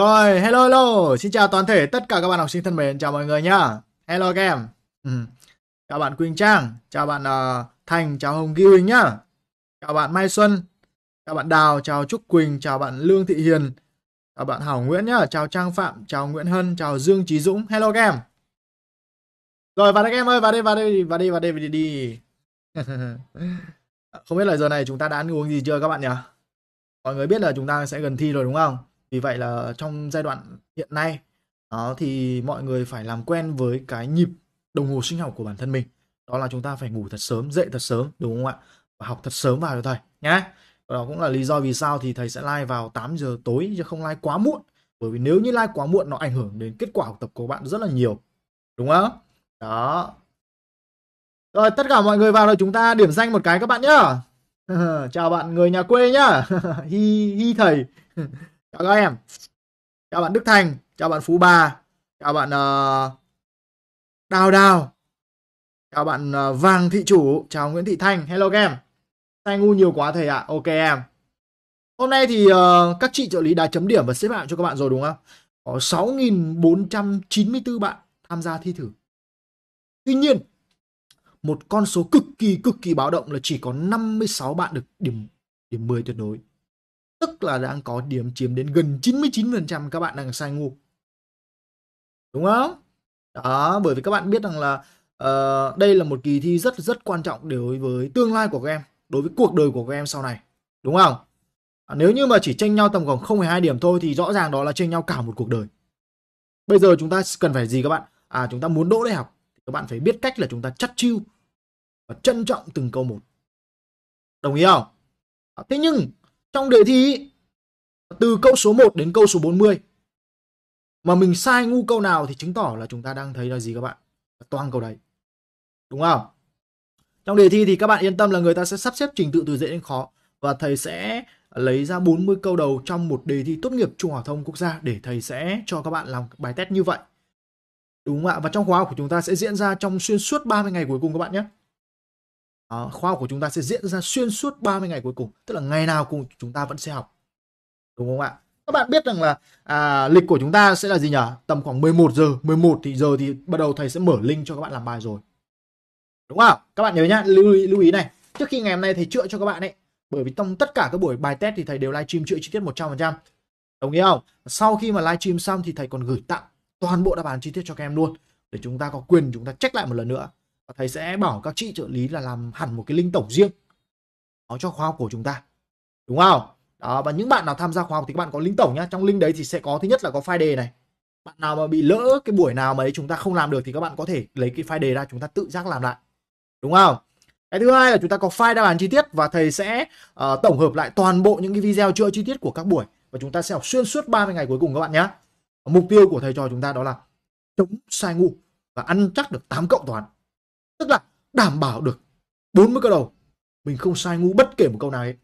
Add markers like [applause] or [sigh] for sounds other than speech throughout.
Rồi, hello hello, xin chào toàn thể tất cả các bạn học sinh thân mến, chào mọi người nhá. Hello các em. Ừ. Chào bạn Quỳnh Trang, chào bạn uh, Thành, chào Hồng Ghi Huỳnh nhá. Chào bạn Mai Xuân, chào bạn Đào, chào Trúc Quỳnh, chào bạn Lương Thị Hiền, chào bạn Hảo Nguyễn nhá, chào Trang Phạm, chào Nguyễn Hân, chào Dương Trí Dũng. Hello các em. Rồi vào đây các em ơi, vào đây, vào đây, vào đây, vào đây, vào đây đi. [laughs] Không biết là giờ này chúng ta đã ăn uống gì chưa các bạn nhỉ? Mọi người biết là chúng ta sẽ gần thi rồi đúng không? Vì vậy là trong giai đoạn hiện nay đó thì mọi người phải làm quen với cái nhịp đồng hồ sinh học của bản thân mình. Đó là chúng ta phải ngủ thật sớm, dậy thật sớm đúng không ạ? Và học thật sớm vào cho thầy nhé. Đó cũng là lý do vì sao thì thầy sẽ like vào 8 giờ tối chứ không like quá muộn. Bởi vì nếu như like quá muộn nó ảnh hưởng đến kết quả học tập của bạn rất là nhiều. Đúng không? Đó. Rồi tất cả mọi người vào rồi chúng ta điểm danh một cái các bạn nhá. [laughs] Chào bạn người nhà quê nhá. [laughs] hi hi thầy [laughs] chào các em. Chào bạn Đức Thành. Chào bạn Phú Bà. Chào bạn uh, Đào Đào. Chào bạn uh, Vàng Thị Chủ. Chào Nguyễn Thị Thanh. Hello các em. Sai ngu nhiều quá thầy ạ. À. ok em. Hôm nay thì uh, các chị trợ lý đã chấm điểm và xếp hạng cho các bạn rồi đúng không? Có 6.494 bạn tham gia thi thử. Tuy nhiên một con số cực kỳ cực kỳ báo động là chỉ có 56 bạn được điểm điểm 10 tuyệt đối tức là đang có điểm chiếm đến gần 99% các bạn đang sai ngu. Đúng không? Đó, bởi vì các bạn biết rằng là uh, đây là một kỳ thi rất rất quan trọng đối với tương lai của các em, đối với cuộc đời của các em sau này. Đúng không? À, nếu như mà chỉ tranh nhau tầm khoảng 0,2 điểm thôi thì rõ ràng đó là tranh nhau cả một cuộc đời. Bây giờ chúng ta cần phải gì các bạn? À chúng ta muốn đỗ đại học thì các bạn phải biết cách là chúng ta chắt chiu và trân trọng từng câu một. Đồng ý không? À, thế nhưng trong đề thi từ câu số 1 đến câu số 40 mà mình sai ngu câu nào thì chứng tỏ là chúng ta đang thấy là gì các bạn? Toang câu đấy. Đúng không? Trong đề thi thì các bạn yên tâm là người ta sẽ sắp xếp trình tự từ dễ đến khó và thầy sẽ lấy ra 40 câu đầu trong một đề thi tốt nghiệp trung học thông quốc gia để thầy sẽ cho các bạn làm bài test như vậy. Đúng không ạ? Và trong khóa học của chúng ta sẽ diễn ra trong xuyên suốt 30 ngày cuối cùng các bạn nhé. Đó, khóa học của chúng ta sẽ diễn ra xuyên suốt 30 ngày cuối cùng tức là ngày nào cùng chúng ta vẫn sẽ học. Đúng không ạ? Các bạn biết rằng là à, lịch của chúng ta sẽ là gì nhỉ? Tầm khoảng 11 giờ 11 thì giờ thì bắt đầu thầy sẽ mở link cho các bạn làm bài rồi. Đúng không các bạn nhớ nhá lưu ý, lưu ý này. Trước khi ngày hôm nay thầy chữa cho các bạn ấy bởi vì trong tất cả các buổi bài test thì thầy đều livestream chữa chi tiết 100% đồng ý không? Sau khi mà livestream xong thì thầy còn gửi tặng toàn bộ đáp án chi tiết cho các em luôn để chúng ta có quyền chúng ta check lại một lần nữa và thầy sẽ bảo các chị trợ lý là làm hẳn một cái link tổng riêng. Nó cho khóa học của chúng ta. Đúng không? Đó và những bạn nào tham gia khóa học thì các bạn có link tổng nhá. Trong link đấy thì sẽ có thứ nhất là có file đề này. Bạn nào mà bị lỡ cái buổi nào mà ấy chúng ta không làm được thì các bạn có thể lấy cái file đề ra chúng ta tự giác làm lại. Đúng không? Cái thứ hai là chúng ta có file đáp án chi tiết và thầy sẽ uh, tổng hợp lại toàn bộ những cái video chữa chi tiết của các buổi. Và chúng ta sẽ học xuyên suốt 30 ngày cuối cùng các bạn nhé mục tiêu của thầy trò chúng ta đó là chống sai ngu và ăn chắc được 8 cộng toán tức là đảm bảo được 40 câu đầu. Mình không sai ngu bất kể một câu nào ấy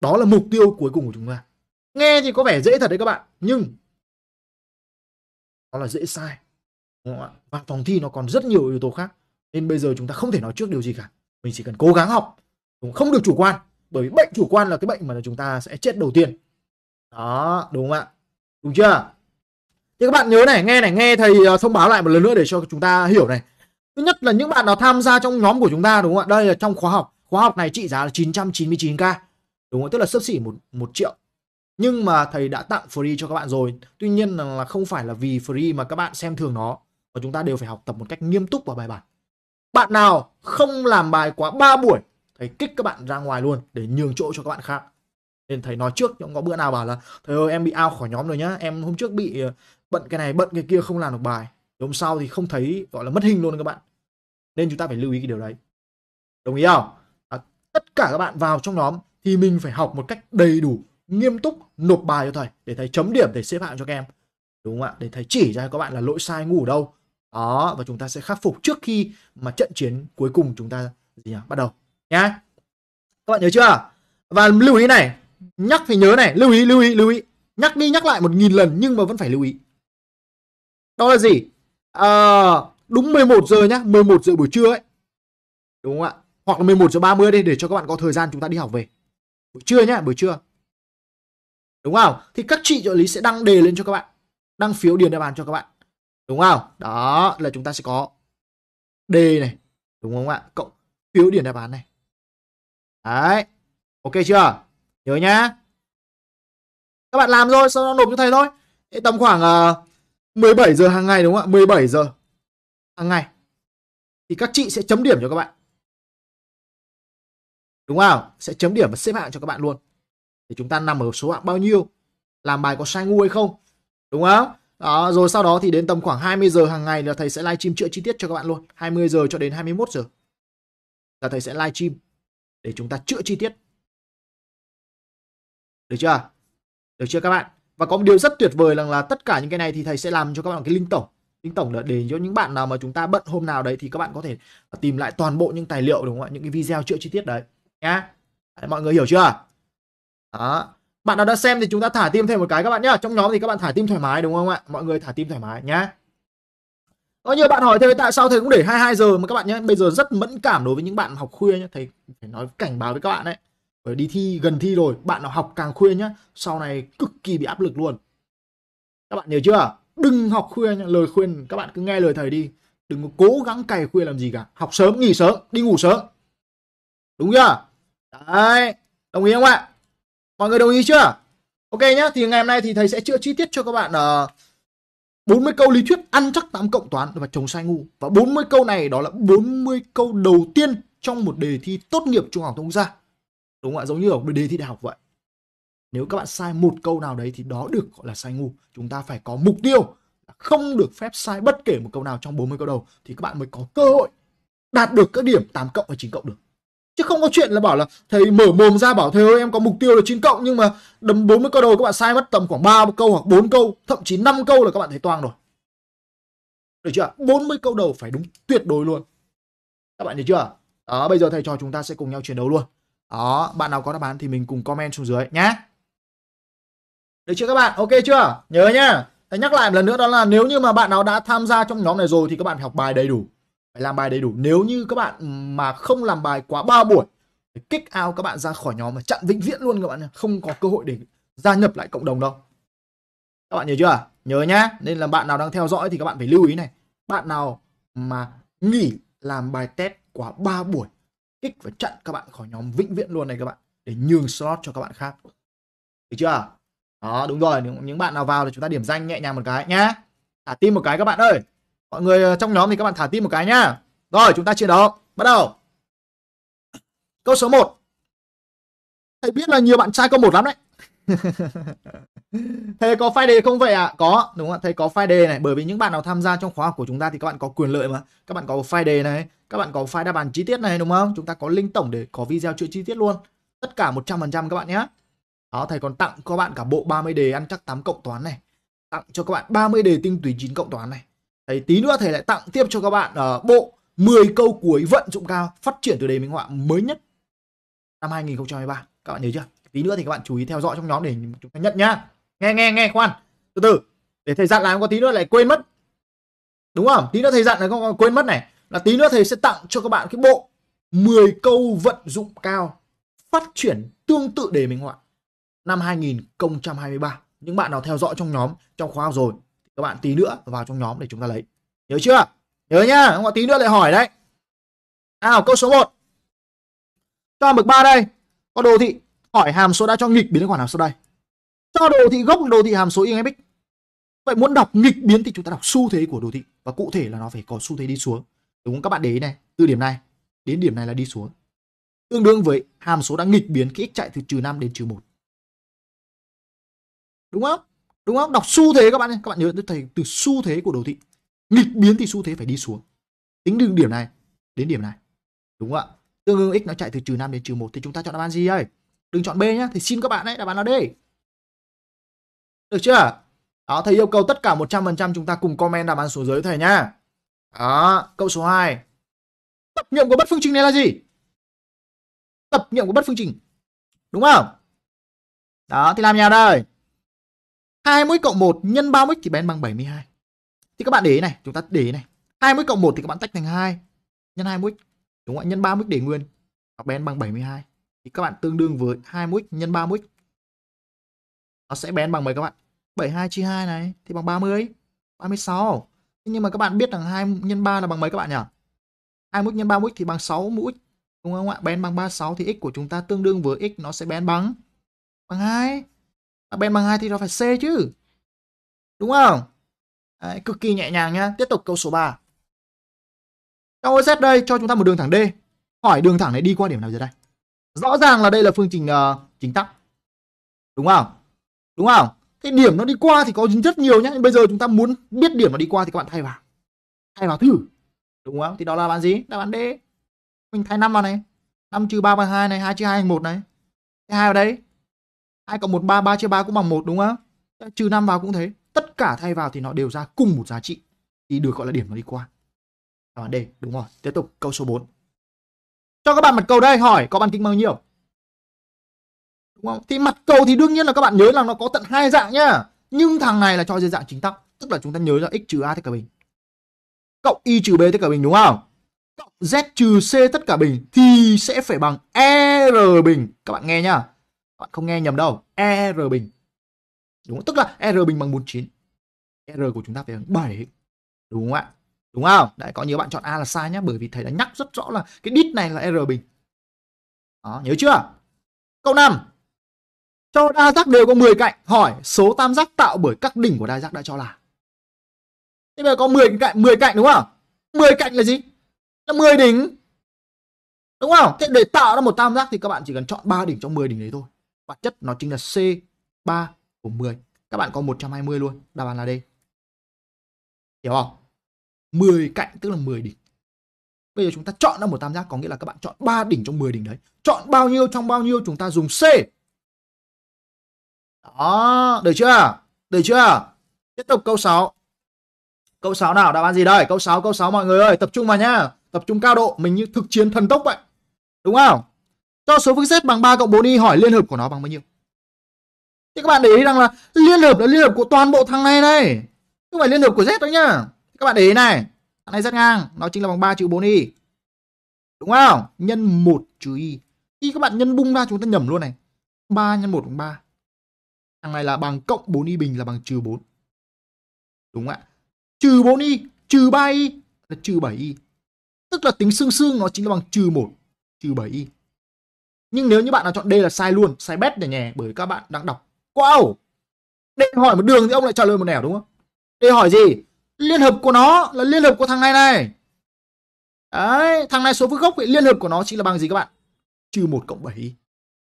đó là mục tiêu cuối cùng của chúng ta. Nghe thì có vẻ dễ thật đấy các bạn, nhưng nó là dễ sai. Đúng không ạ? Và phòng thi nó còn rất nhiều yếu tố khác, nên bây giờ chúng ta không thể nói trước điều gì cả. Mình chỉ cần cố gắng học. Không được chủ quan, bởi vì bệnh chủ quan là cái bệnh mà chúng ta sẽ chết đầu tiên. Đó, đúng không ạ? Đúng chưa? Thì các bạn nhớ này, nghe này, nghe thầy ờ, thông báo lại một lần nữa để cho chúng ta hiểu này. Thứ nhất là những bạn nào tham gia trong nhóm của chúng ta đúng không ạ? Đây là trong khóa học. Khóa học này trị giá là 999k. Đúng không? Tức là sấp xỉ một, một triệu. Nhưng mà thầy đã tặng free cho các bạn rồi. Tuy nhiên là không phải là vì free mà các bạn xem thường nó. Và chúng ta đều phải học tập một cách nghiêm túc và bài bản. Bạn nào không làm bài quá 3 buổi, thầy kích các bạn ra ngoài luôn để nhường chỗ cho các bạn khác. Nên thầy nói trước, có bữa nào bảo là Thầy ơi em bị out khỏi nhóm rồi nhá Em hôm trước bị ờ, bận cái này bận cái kia không làm được bài hôm sau thì không thấy gọi là mất hình luôn các bạn. Nên chúng ta phải lưu ý cái điều đấy. Đồng ý không? À, tất cả các bạn vào trong nhóm thì mình phải học một cách đầy đủ nghiêm túc nộp bài cho thầy để thầy chấm điểm để xếp hạng cho các em. Đúng không ạ? Để thầy chỉ ra các bạn là lỗi sai ngủ đâu. Đó và chúng ta sẽ khắc phục trước khi mà trận chiến cuối cùng chúng ta gì nhỉ? Bắt đầu. Nhá. Các bạn nhớ chưa? Và lưu ý này nhắc phải nhớ này lưu ý lưu ý lưu ý. Nhắc đi nhắc lại một nghìn lần nhưng mà vẫn phải lưu ý. Đó là gì? À, đúng 11 giờ nhá 11 giờ buổi trưa ấy đúng không ạ hoặc là 11 giờ 30 đi để cho các bạn có thời gian chúng ta đi học về buổi trưa nhá buổi trưa Đúng không? Thì các chị trợ lý sẽ đăng đề lên cho các bạn. Đăng phiếu điền đáp án cho các bạn. Đúng không? Đó là chúng ta sẽ có đề này. Đúng không ạ? Cộng phiếu điền đáp án này. Đấy. Ok chưa? Nhớ nhá. Các bạn làm rồi, sau đó nộp cho thầy thôi. Tầm khoảng uh, 17 giờ hàng ngày đúng không ạ? 17 giờ hàng ngày. Thì các chị sẽ chấm điểm cho các bạn. Đúng không? Sẽ chấm điểm và xếp hạng cho các bạn luôn. Thì chúng ta nằm ở số hạng bao nhiêu? Làm bài có sai ngu hay không? Đúng không? Đó, rồi sau đó thì đến tầm khoảng 20 giờ hàng ngày là thầy sẽ livestream chữa chi tiết cho các bạn luôn. 20 giờ cho đến 21 giờ. Là thầy sẽ livestream để chúng ta chữa chi tiết. Được chưa? Được chưa các bạn? Và có một điều rất tuyệt vời là, là tất cả những cái này thì thầy sẽ làm cho các bạn cái link tổng. Link tổng là để cho những bạn nào mà chúng ta bận hôm nào đấy thì các bạn có thể tìm lại toàn bộ những tài liệu đúng không ạ? Những cái video chữa chi tiết đấy nhá. Đấy, mọi người hiểu chưa? Đó. Bạn nào đã xem thì chúng ta thả tim thêm một cái các bạn nhá. Trong nhóm thì các bạn thả tim thoải mái đúng không ạ? Mọi người thả tim thoải mái nhá. Có nhiều bạn hỏi thầy tại sao thầy cũng để 22 giờ mà các bạn nhé, bây giờ rất mẫn cảm đối với những bạn học khuya nhé, thầy phải nói cảnh báo với các bạn đấy. Bởi đi thi gần thi rồi, bạn nào học càng khuya nhá, sau này cực kỳ bị áp lực luôn. Các bạn hiểu chưa? Đừng học khuya nhá, lời khuyên các bạn cứ nghe lời thầy đi. Đừng có cố gắng cày khuya làm gì cả. Học sớm, nghỉ sớm, đi ngủ sớm. Đúng chưa? Đấy, đồng ý không ạ? Mọi người đồng ý chưa? Ok nhá, thì ngày hôm nay thì thầy sẽ chữa chi tiết cho các bạn ờ, uh, 40 câu lý thuyết ăn chắc 8 cộng toán và chống sai ngu. Và 40 câu này đó là 40 câu đầu tiên trong một đề thi tốt nghiệp trung học thông gia. Đúng không ạ? Giống như ở đề thi đại học vậy. Nếu các bạn sai một câu nào đấy thì đó được gọi là sai ngu. Chúng ta phải có mục tiêu không được phép sai bất kể một câu nào trong 40 câu đầu thì các bạn mới có cơ hội đạt được các điểm 8 cộng và 9 cộng được. Chứ không có chuyện là bảo là thầy mở mồm ra bảo thầy ơi em có mục tiêu là 9 cộng nhưng mà đấm 40 câu đầu các bạn sai mất tầm khoảng 3 câu hoặc 4 câu, thậm chí 5 câu là các bạn thấy toang rồi. Được chưa? 40 câu đầu phải đúng tuyệt đối luôn. Các bạn hiểu chưa? Đó, bây giờ thầy trò chúng ta sẽ cùng nhau chiến đấu luôn. Đó, bạn nào có đáp án thì mình cùng comment xuống dưới nhá. Được chưa các bạn? Ok chưa? Nhớ nhá. Thầy nhắc lại một lần nữa đó là nếu như mà bạn nào đã tham gia trong nhóm này rồi thì các bạn phải học bài đầy đủ phải làm bài đầy đủ nếu như các bạn mà không làm bài quá 3 buổi thì kick out các bạn ra khỏi nhóm mà chặn vĩnh viễn luôn các bạn không có cơ hội để gia nhập lại cộng đồng đâu các bạn nhớ chưa nhớ nhá nên là bạn nào đang theo dõi thì các bạn phải lưu ý này bạn nào mà nghỉ làm bài test quá 3 buổi kích và chặn các bạn khỏi nhóm vĩnh viễn luôn này các bạn để nhường slot cho các bạn khác. Được chưa? Đó đúng rồi những, những bạn nào vào thì chúng ta điểm danh nhẹ nhàng một cái nhá. Thả tim một cái các bạn ơi. Mọi người ờ, trong nhóm thì các bạn thả tim một cái nhá. Rồi chúng ta chiến đấu. Bắt đầu. Câu số 1 thầy biết là nhiều bạn trai câu một lắm đấy. [laughs] thầy có file đề không vậy ạ? À? có đúng không ạ? Thầy có file đề này bởi vì những bạn nào tham gia trong khóa học của chúng ta thì các bạn có quyền lợi mà. Các bạn có file đề này các bạn có file đáp án chi tiết này đúng không? Chúng ta có link tổng để có video chữa chi tiết luôn. Tất cả 100% các bạn nhé. Đó thầy còn tặng các bạn cả bộ 30 đề ăn chắc 8 cộng toán này. Tặng cho các bạn 30 đề tinh túy 9 cộng toán này. Thầy tí nữa thầy lại tặng tiếp cho các bạn uh, bộ 10 câu cuối vận dụng cao phát triển từ đề minh họa mới nhất năm 2023. Các bạn nhớ chưa? Tí nữa thì các bạn chú ý theo dõi trong nhóm để chúng ta nhận nhá. Nghe nghe nghe, khoan. Từ từ. Để thầy dặn là không có tí nữa lại quên mất. Đúng không? Tí nữa thầy dặn là không quên mất này. Là tí nữa thầy sẽ tặng cho các bạn cái bộ 10 câu vận dụng cao phát triển tương tự đề minh họa năm 2023. Những bạn nào theo dõi trong nhóm, trong khóa học rồi các bạn tí nữa vào trong nhóm để chúng ta lấy nhớ chưa nhớ nhá không có tí nữa lại hỏi đấy nào, câu số 1 cho mực 3 đây có đồ thị hỏi hàm số đã cho nghịch biến khoản hàm số đây. Cho đồ thị gốc, đồ thị hàm số y x vậy muốn đọc nghịch biến thì chúng ta đọc xu thế của đồ thị. Và cụ thể là nó phải có xu thế đi xuống. Đúng không? Các bạn để ý này. Từ điểm này đến điểm này là đi xuống. Tương đương với hàm số đã nghịch biến khi x chạy từ trừ 5 đến trừ 1 đúng không? Đúng không? Đọc xu thế các bạn nhé. Các bạn nhớ thầy, từ xu thế của đồ thị. Nghịch biến thì xu thế phải đi xuống. Tính từ điểm này đến điểm này. Đúng không ạ? Tương đương x nó chạy từ trừ 5 đến trừ 1 thì chúng ta chọn đáp án gì đây? Đừng chọn b nhé thì xin các bạn ấy đáp án là d được chưa đó thầy yêu cầu tất cả 100% chúng ta cùng comment đáp án số dưới thầy nhá đó câu số 2 tập nghiệm của bất phương trình này là gì tập nghiệm của bất phương trình đúng không đó thì làm nào đây 2 mũi cộng 1 nhân 3 mũi thì bén bằng 72. Thì các bạn để ý này, chúng ta để ý này. 2 mũi cộng 1 thì các bạn tách thành 2 nhân 2 mũi. Đúng không ạ? Nhân 3 mũi để nguyên. Nó bén bằng 72. Thì các bạn tương đương với 2 mũi nhân 3 mũi. nó sẽ bén bằng mấy các bạn? 72 chia 2 này thì bằng 30 36 nhưng mà các bạn biết rằng 2 nhân 3 là bằng mấy các bạn nhỉ? 2 mũ nhân 3 mũ thì bằng 6 mũi. đúng không ạ? Bén bằng 36 thì x của chúng ta tương đương với x nó sẽ bén bằng bằng 2 à, bén bằng 2 thì nó phải C chứ. Đúng không? Đấy, cực kỳ nhẹ nhàng nhá. Tiếp tục câu số 3 trong OZ đây cho chúng ta một đường thẳng D. Hỏi đường thẳng này đi qua điểm nào giờ đây? Rõ ràng là đây là phương trình uh, chính tắc. Đúng không? Đúng không? Cái điểm nó đi qua thì có rất nhiều nhé bây giờ chúng ta muốn biết điểm nó đi qua thì các bạn thay vào. Thay vào thử. Đúng không? Thì đó là bạn gì? Đáp án D. Mình thay năm vào này. năm trừ ba bằng hai này hai chia hai một này. Hai vào đây. hai cộng một ba ba chia ba cũng bằng một đúng không? Trừ năm vào cũng thế. Tất cả thay vào thì nó đều ra cùng một giá trị. Thì được gọi là điểm nó đi qua. Đáp án D. Đúng rồi. Tiếp tục câu số 4 cho các bạn mặt cầu đây, hỏi có bán kính bao nhiêu? Đúng không? Thì mặt cầu thì đương nhiên là các bạn nhớ là nó có tận hai dạng nhá. Nhưng thằng này là cho dưới dạng chính tắc, tức là chúng ta nhớ ra x trừ a tất cả bình. Cộng y trừ b tất cả bình, đúng không? Cộng z trừ c tất cả bình thì sẽ phải bằng r bình. Các bạn nghe nhá. Các bạn không nghe nhầm đâu. R bình. Đúng không? tức là r bình bằng 49 r của chúng ta phải bằng 7 đúng không ạ? Đúng không đấy có nhiều bạn chọn a là sai nhá bởi vì thầy đã nhắc rất rõ là cái đít này là r bình đó nhớ chưa câu 5 cho đa giác đều có 10 cạnh, hỏi số tam giác tạo bởi các đỉnh của đa giác đã cho là. Thế bây giờ có 10 cạnh, 10 cạnh đúng không? 10 cạnh là gì? Là 10 đỉnh. Đúng không? Thế để tạo ra một tam giác thì các bạn chỉ cần chọn 3 đỉnh trong 10 đỉnh đấy thôi. Bản chất nó chính là C3 của 10. Các bạn có 120 luôn, đáp án là D Hiểu không? 10 cạnh tức là 10 đỉnh. Bây giờ chúng ta chọn ra một tam giác có nghĩa là các bạn chọn 3 đỉnh trong 10 đỉnh đấy. Chọn bao nhiêu trong bao nhiêu chúng ta dùng C đó, được chưa? Được chưa? Tiếp tục câu 6. Câu 6 nào, đáp án gì đây? Câu 6, câu 6 mọi người ơi, tập trung vào nhá. Tập trung cao độ, mình như thực chiến thần tốc vậy. Đúng không? Cho số phương Z bằng 3 cộng 4y hỏi liên hợp của nó bằng bao nhiêu? Thì các bạn để ý rằng là liên hợp là liên hợp của toàn bộ thằng này này. Không phải liên hợp của Z đâu nhá. Các bạn để ý này. Thằng này rất ngang, nó chính là bằng 3 trừ 4y. Đúng không? Nhân 1 trừ y. Khi các bạn nhân bung ra chúng ta nhầm luôn này. 3 nhân 1 bằng 3. Thằng này là bằng cộng 4y bình là bằng trừ 4. Đúng ạ. Trừ 4y, trừ 3y là trừ 7y. Tức là tính xương xương nó chính là bằng trừ 1, trừ 7y. Nhưng nếu như bạn nào chọn D là sai luôn, sai bét để nhè bởi các bạn đang đọc. quá Wow! ẩu D hỏi một đường thì ông lại trả lời một nẻo đúng không? D hỏi gì? Liên hợp của nó là liên hợp của thằng này này. Đấy, thằng này số phương gốc vậy liên hợp của nó chính là bằng gì các bạn? Trừ một cộng bảy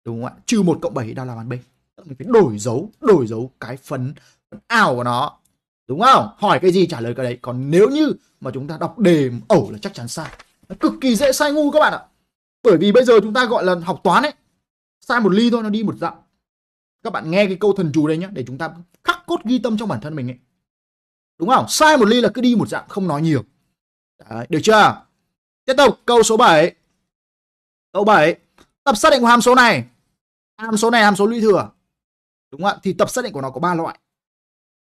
Đúng không ạ? Trừ một cộng bảy đó là bằng B. Mình phải đổi dấu đổi dấu cái phần ảo của nó. Đúng không? Hỏi cái gì trả lời cái đấy. Còn nếu như mà chúng ta đọc đề ẩu là chắc chắn sai. Nó cực kỳ dễ sai ngu các bạn ạ. Bởi vì bây giờ chúng ta gọi là học toán ấy sai một ly thôi nó đi một dặm. Các bạn nghe cái câu thần chú đây nhé để chúng ta khắc cốt ghi tâm trong bản thân mình ấy đúng không? Sai một ly là cứ đi một dạng không nói nhiều. Đấy, được chưa? Tiếp tục câu số 7 câu 7 tập xác định của hàm số này. Hàm số này hàm số lũy thừa. Đúng không ạ? Thì tập xác định của nó có ba loại.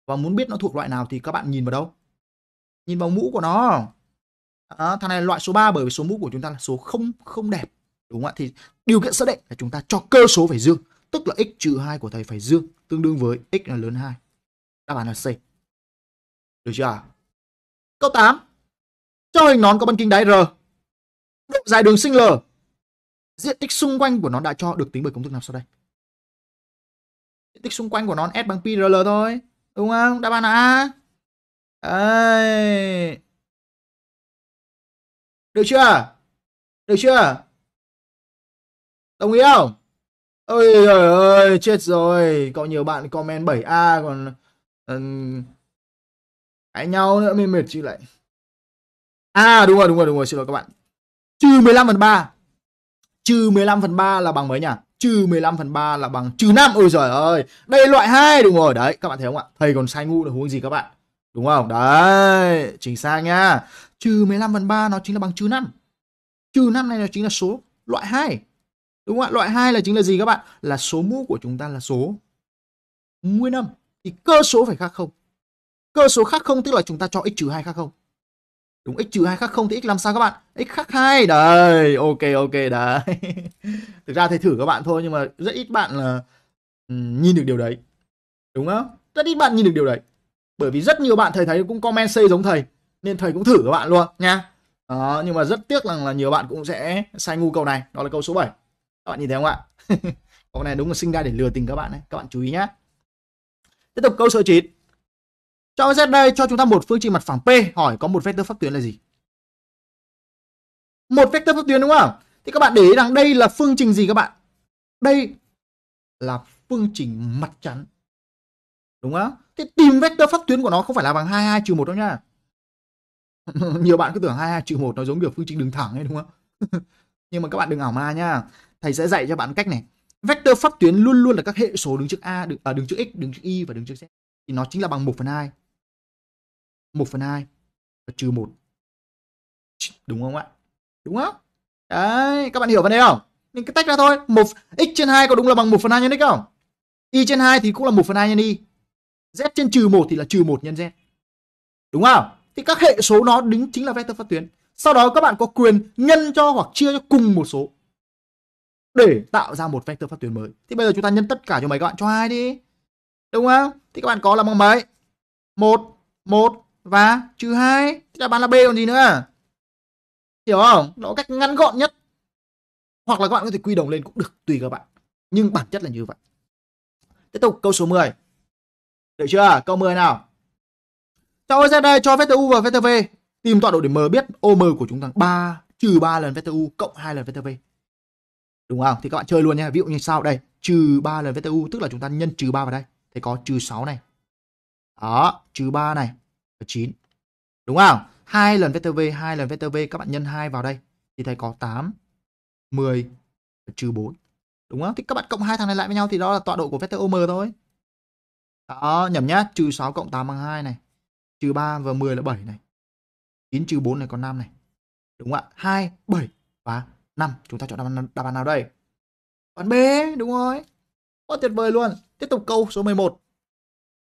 Và muốn biết nó thuộc loại nào thì các bạn nhìn vào đâu. Nhìn vào mũ của nó. À, thằng này loại số 3 bởi vì số mũ của chúng ta là số không không đẹp. Đúng không ạ? Thì điều kiện xác định là chúng ta cho cơ số phải dương tức là x trừ 2 của thầy phải dương tương đương với x là lớn 2 đáp án là C được chưa? Câu 8 cho hình nón có bán kính đáy R. Độ dài đường sinh L. Diện tích xung quanh của nó đã cho được tính bởi công thức nào sau đây? Diện tích xung quanh của nó S bằng pi RL thôi. Đúng không? Đáp án là A. Đấy. được chưa? Được chưa? Đồng ý không? Ôi trời ơi, chết rồi. Có nhiều bạn comment 7A còn cãi nhau nữa mới mệt chứ lại. À đúng rồi đúng rồi đúng rồi, xin lỗi các bạn. Trừ 15 phần 3 trừ 15 phần 3 là bằng mấy nhỉ? Trừ 15 phần 3 là bằng trừ 5 ôi giời ơi, đây loại 2 đúng rồi. Đấy, các bạn thấy không ạ? Thầy còn sai ngu được huống gì các bạn? Đúng không? Đấy, chính xác nha. Trừ 15 phần 3 nó chính là bằng trừ 5 trừ 5 này nó chính là số loại 2 đúng không ạ? Loại 2 là chính là gì các bạn? Là số mũ của chúng ta là số nguyên âm thì cơ số phải khác không? Cơ số khác không tức là chúng ta cho x trừ 2 khác không đúng x trừ hai khác không thì x làm sao các bạn x khác hai đấy ok ok đấy [laughs] thực ra thầy thử các bạn thôi nhưng mà rất ít bạn là nhìn được điều đấy Đúng không? Rất ít bạn nhìn được điều đấy. Bởi vì rất nhiều bạn thầy thấy cũng comment C giống thầy nên thầy cũng thử các bạn luôn nha. Đó, nhưng mà rất tiếc rằng là nhiều bạn cũng sẽ sai ngu câu này, đó là câu số 7. Các bạn nhìn thấy không ạ? [laughs] câu này đúng là sinh ra để lừa tình các bạn đấy, các bạn chú ý nhé. Tiếp tục câu số 9. Cho Z đây cho chúng ta một phương trình mặt phẳng P, hỏi có một vectơ pháp tuyến là gì? Một vectơ pháp tuyến đúng không? Thì các bạn để ý rằng đây là phương trình gì các bạn? Đây là phương trình mặt chắn. Đúng không? Thế tìm vectơ pháp tuyến của nó không phải là bằng 22 trừ 1 đâu nha. [laughs] Nhiều bạn cứ tưởng 22 trừ 1 nó giống kiểu phương trình đường thẳng ấy đúng không? [laughs] Nhưng mà các bạn đừng ảo ma nha. Thầy sẽ dạy cho bạn cách này. Vectơ pháp tuyến luôn luôn là các hệ số đứng trước A, đứng, à, đứng trước X, đứng trước Y và đứng trước Z. Thì nó chính là bằng 1 phần 2. 1 phần 2 và trừ 1. Đúng không ạ? Đúng không? Đấy, các bạn hiểu vấn đề không? Mình cứ tách ra thôi. Một x trên 2 có đúng là bằng 1 phần 2 nhân x không? Y trên 2 thì cũng là 1 phần 2 nhân y. Z trên trừ 1 thì là trừ 1 nhân Z. Đúng không? Thì các hệ số nó đính chính là vector pháp tuyến. Sau đó các bạn có quyền nhân cho hoặc chia cho cùng một số để tạo ra một vector phát tuyến mới. Thì bây giờ chúng ta nhân tất cả cho mấy các bạn cho hai đi. Đúng không? Thì các bạn có là bằng mấy? 1, 1 và trừ 2. Thì đáp án là B còn gì nữa? Hiểu không? Nó cách ngắn gọn nhất. Hoặc là các bạn có thể quy đồng lên cũng được tùy các bạn. Nhưng bản chất là như vậy. Tiếp tục câu số 10. Được chưa? Câu 10 nào. Cho Z đây cho vector U và vector V. Tìm tọa độ điểm M biết OM của chúng ta 3 trừ 3 lần vector U cộng 2 lần vector V. Đúng không? Thì các bạn chơi luôn nha. Ví dụ như sau đây, trừ 3 lần vector U tức là chúng ta nhân trừ 3 vào đây. Thì có trừ 6 này. Đó, trừ 3 này, 9. Đúng không? 2 lần vector V, 2 lần vector V các bạn nhân 2 vào đây thì thầy có 8, 10 trừ 4. Đúng không? Thì các bạn cộng hai thằng này lại với nhau thì đó là tọa độ của vector OM thôi. Đó, nhầm nhá, trừ 6 cộng 8 bằng 2 này. Trừ 3 và 10 là 7 này. 9 trừ 4 này còn 5 này. Đúng không ạ? 2, 7 và 5. Chúng ta chọn đáp án, đáp án nào đây? Đáp B, đúng rồi. Quá tuyệt vời luôn. Tiếp tục câu số 11.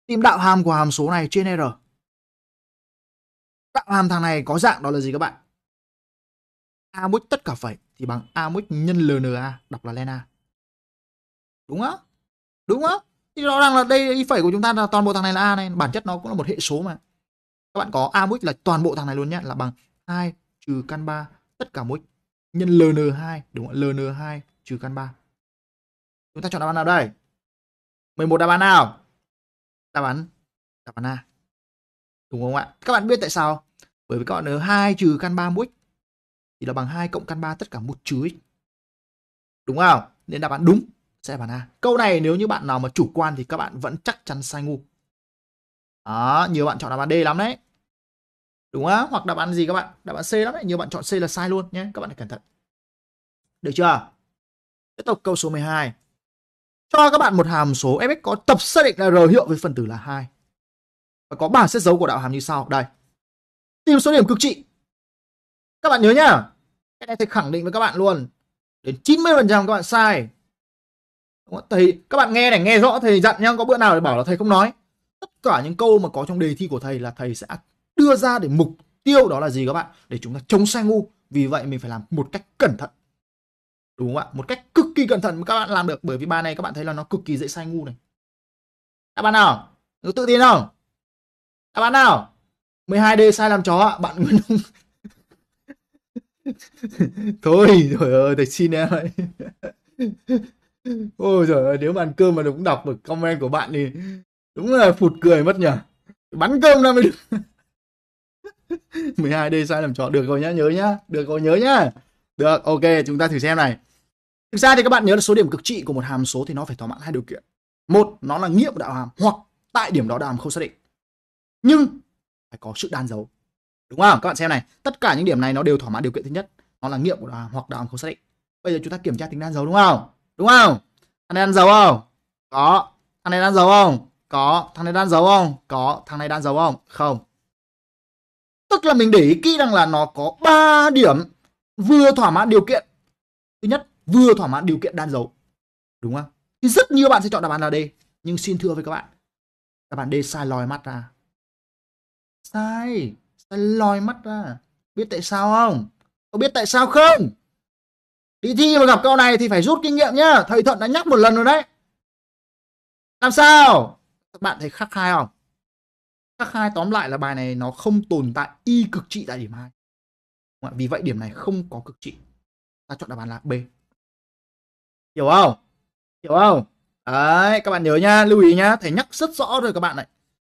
Tìm đạo hàm của hàm số này trên R bạn hàm thằng này có dạng đó là gì các bạn? A mux tất cả phẩy thì bằng A mux nhân LNA, đọc là len A. Đúng không? Đúng không? Thì rõ ràng là đây y phẩy của chúng ta là toàn bộ thằng này là A này, bản chất nó cũng là một hệ số mà. Các bạn có A mux là toàn bộ thằng này luôn nhé, là bằng 2 trừ căn 3 tất cả mux nhân LN2, đúng không? LN2 trừ căn 3. Chúng ta chọn đáp án nào đây? 11 đáp án nào? Đáp án đáp án A. Đúng không ạ? Các bạn biết tại sao? Bởi vì các bạn nhớ 2 trừ căn 3 mũ x thì là bằng 2 cộng căn 3 tất cả một trừ x. Đúng không? Nên đáp án đúng sẽ là bản A. Câu này nếu như bạn nào mà chủ quan thì các bạn vẫn chắc chắn sai ngu. Đó, nhiều bạn chọn đáp án D lắm đấy. Đúng không? Hoặc đáp án gì các bạn? Đáp án C lắm đấy. Nhiều bạn chọn C là sai luôn nhé. Các bạn phải cẩn thận. Được chưa? Tiếp tục câu số 12. Cho các bạn một hàm số fx có tập xác định là r hiệu với phần tử là 2 và có bảng xét dấu của đạo hàm như sau. Đây. Tìm số điểm cực trị. Các bạn nhớ nhá. Cái này thầy khẳng định với các bạn luôn. Đến 90% các bạn sai. Thầy, các bạn nghe này, nghe rõ, thầy dặn nhá có bữa nào để bảo là thầy không nói. Tất cả những câu mà có trong đề thi của thầy là thầy sẽ đưa ra để mục tiêu đó là gì các bạn? Để chúng ta chống sai ngu. Vì vậy mình phải làm một cách cẩn thận. Đúng không ạ? Một cách cực kỳ cẩn thận mà các bạn làm được. Bởi vì bài này các bạn thấy là nó cực kỳ dễ sai ngu này. Các bạn nào? Tự tin không? Đáp án nào? 12D sai làm chó ạ, bạn Nguyễn Hùng. [laughs] Thôi, trời ơi, thầy xin em ơi. Ôi trời ơi, nếu mà ăn cơm mà cũng đọc được comment của bạn thì đúng là phụt cười mất nhỉ. Bắn cơm ra mới được. [laughs] 12D sai làm chó được rồi nhá, nhớ nhá. Được rồi nhớ nhá. Được, ok, chúng ta thử xem này. Thực ra thì các bạn nhớ là số điểm cực trị của một hàm số thì nó phải thỏa mãn hai điều kiện. Một, nó là nghĩa của đạo hàm hoặc tại điểm đó đạo hàm không xác định nhưng phải có sự đan dấu. Đúng không? Các bạn xem này, tất cả những điểm này nó đều thỏa mãn điều kiện thứ nhất. Nó là nghiệm của hoặc đạo không xác định. Bây giờ chúng ta kiểm tra tính đan dấu đúng không? Đúng không? Thằng này đan dấu không? Có. Thằng này đan dấu không? Có. Thằng này đan dấu không? Có. Thằng này đan dấu không? Không. Tức là mình để ý kỹ rằng là nó có 3 điểm vừa thỏa mãn điều kiện. Thứ nhất, vừa thỏa mãn điều kiện đan dấu. Đúng không? Thì rất nhiều bạn sẽ chọn đáp án là D. Nhưng xin thưa với các bạn, đáp án D sai lòi mắt ra. Sai, sai lòi mắt ra. Biết tại sao không? Có biết tại sao không? Đi thi mà gặp câu này thì phải rút kinh nghiệm nhá. Thầy Thuận đã nhắc một lần rồi đấy. Làm sao? các bạn thấy khắc khai không khắc khai tóm lại là bài này nó không tồn tại y cực trị tại điểm hai. vì vậy điểm này không có cực trị ta chọn đáp án là B hiểu không hiểu không đấy các bạn nhớ nhá lưu ý nhá thầy nhắc rất rõ rồi các bạn này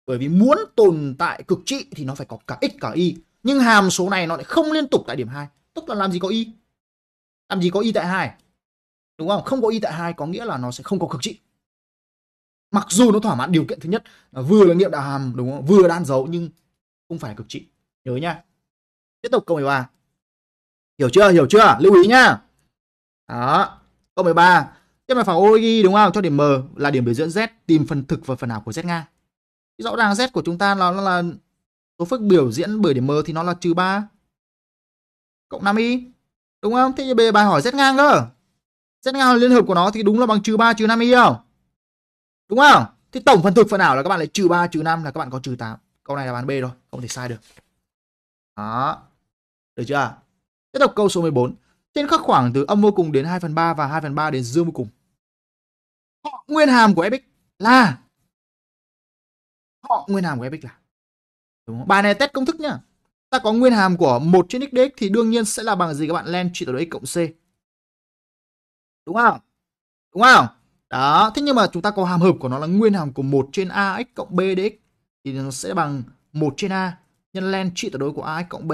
bởi vì muốn tồn tại cực trị thì nó phải có cả x, cả y. Nhưng hàm số này nó lại không liên tục tại điểm 2 tức là làm gì có y? Làm gì có y tại hai? Đúng không? Không có y tại hai có nghĩa là nó sẽ không có cực trị. Mặc dù nó thỏa mãn điều kiện thứ nhất à, vừa là nghiệm đạo hàm, đúng không? Vừa đan dấu nhưng không phải cực trị. Nhớ nhá tiếp tục, câu 13 hiểu chưa? Hiểu chưa? Lưu ý nhá đó. Câu 13 tiếp là phẳng OI đúng không? Cho điểm M là điểm biểu diễn Z, tìm phần thực và phần ảo của Z ngang rõ ràng Z của chúng ta là nó là số phức biểu diễn bởi điểm M thì nó là trừ 3 cộng 5y đúng không? Thế bây giờ bài hỏi Z ngang cơ. Z ngang liên hợp của nó thì đúng là bằng trừ 3 trừ 5y không? Đúng không? Thì tổng phần thực phần ảo là các bạn lại trừ 3 trừ 5 là các bạn có trừ 8 câu này là bán B rồi, không thể sai được. Đó. Được chưa? Tiếp tục câu số 14 trên các khoảng từ âm vô cùng đến 2 phần 3 và 2 phần 3 đến dương vô cùng. Nguyên hàm của fx là họ nguyên hàm của epic là. Đúng không? bài này test công thức nhá. Ta có nguyên hàm của một trên x dx thì đương nhiên sẽ là bằng gì các bạn? Len trị tuyệt đối x cộng c. Đúng không? Đúng không? Đó thế nhưng mà chúng ta có hàm hợp của nó là nguyên hàm của một trên ax cộng b dx thì nó sẽ bằng một trên a nhân len trị tuyệt đối của ax cộng b